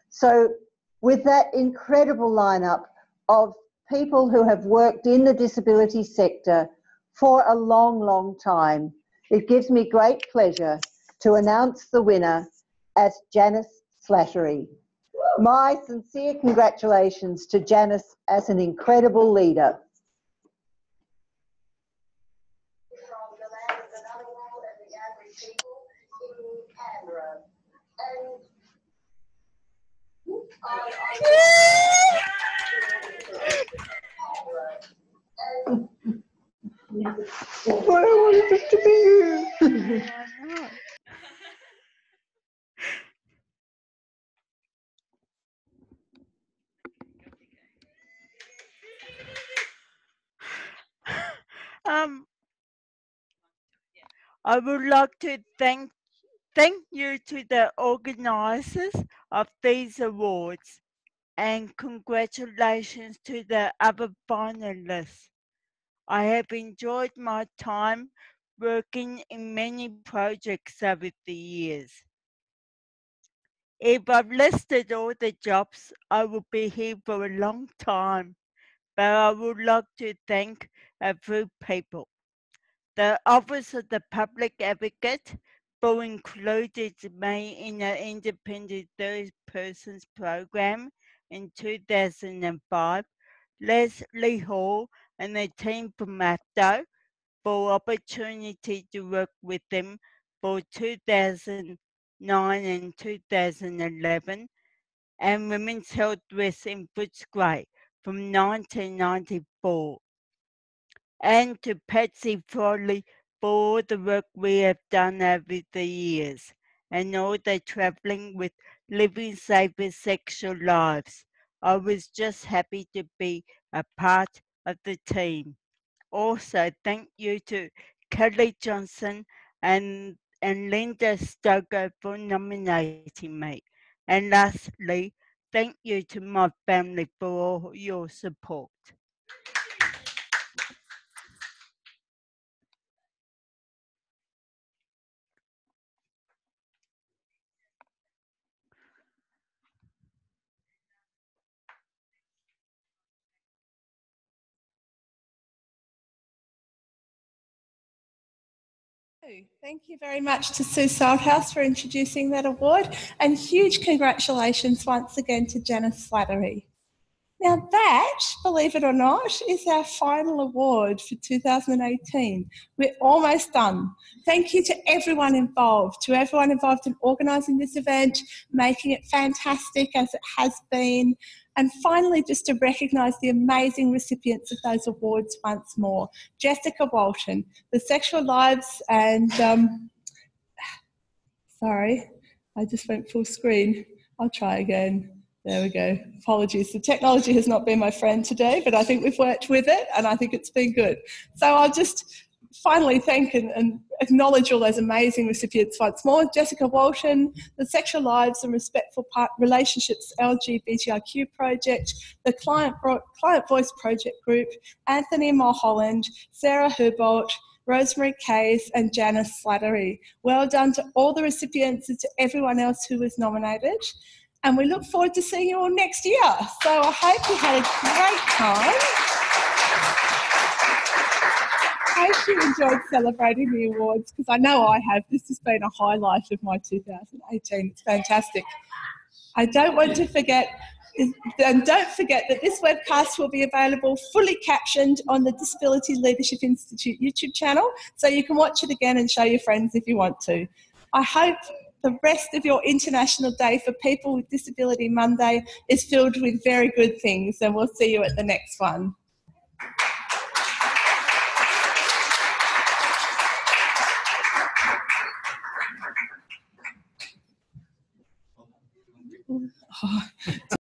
So with that incredible lineup of people who have worked in the disability sector for a long, long time, it gives me great pleasure to announce the winner as Janice Slattery. My sincere congratulations to Janice as an incredible leader. But I wanted it to be you. Um, I would like to thank thank you to the organizers of these awards and congratulations to the other finalists. I have enjoyed my time working in many projects over the years. If I've listed all the jobs, I will be here for a long time, but I would like to thank uh, a few people. The Office of the Public Advocate for included me in the Independent Third Persons Program in 2005, Leslie Hall and the team from ACTO for opportunity to work with them for 2009 and 2011, and Women's Health West in Footscray from 1994. And to Patsy Frawley for all the work we have done over the years and all the travelling with living safer sexual lives. I was just happy to be a part of the team. Also, thank you to Kelly Johnson and, and Linda Stoker for nominating me. And lastly, thank you to my family for all your support. Thank you very much to Sue Salthouse for introducing that award and huge congratulations once again to Janice Slattery. Now that, believe it or not, is our final award for 2018. We're almost done. Thank you to everyone involved, to everyone involved in organising this event, making it fantastic as it has been, and finally, just to recognise the amazing recipients of those awards once more. Jessica Walton, the Sexual Lives and, um, sorry, I just went full screen. I'll try again. There we go. Apologies. The technology has not been my friend today, but I think we've worked with it and I think it's been good. So I'll just finally thank and, and, acknowledge all those amazing recipients once more. Jessica Walton, the Sexual Lives and Respectful Part Relationships LGBTIQ Project, the Client, Client Voice Project Group, Anthony Mulholland, Sarah Houbolt, Rosemary Kayess and Janice Slattery. Well done to all the recipients and to everyone else who was nominated. And we look forward to seeing you all next year. So I hope you had a great time hope you enjoyed celebrating the awards because I know I have. This has been a highlight of my 2018. It's fantastic. I don't want to forget, and don't forget that this webcast will be available fully captioned on the Disability Leadership Institute YouTube channel, so you can watch it again and show your friends if you want to. I hope the rest of your International Day for People with Disability Monday is filled with very good things, and we'll see you at the next one. 好。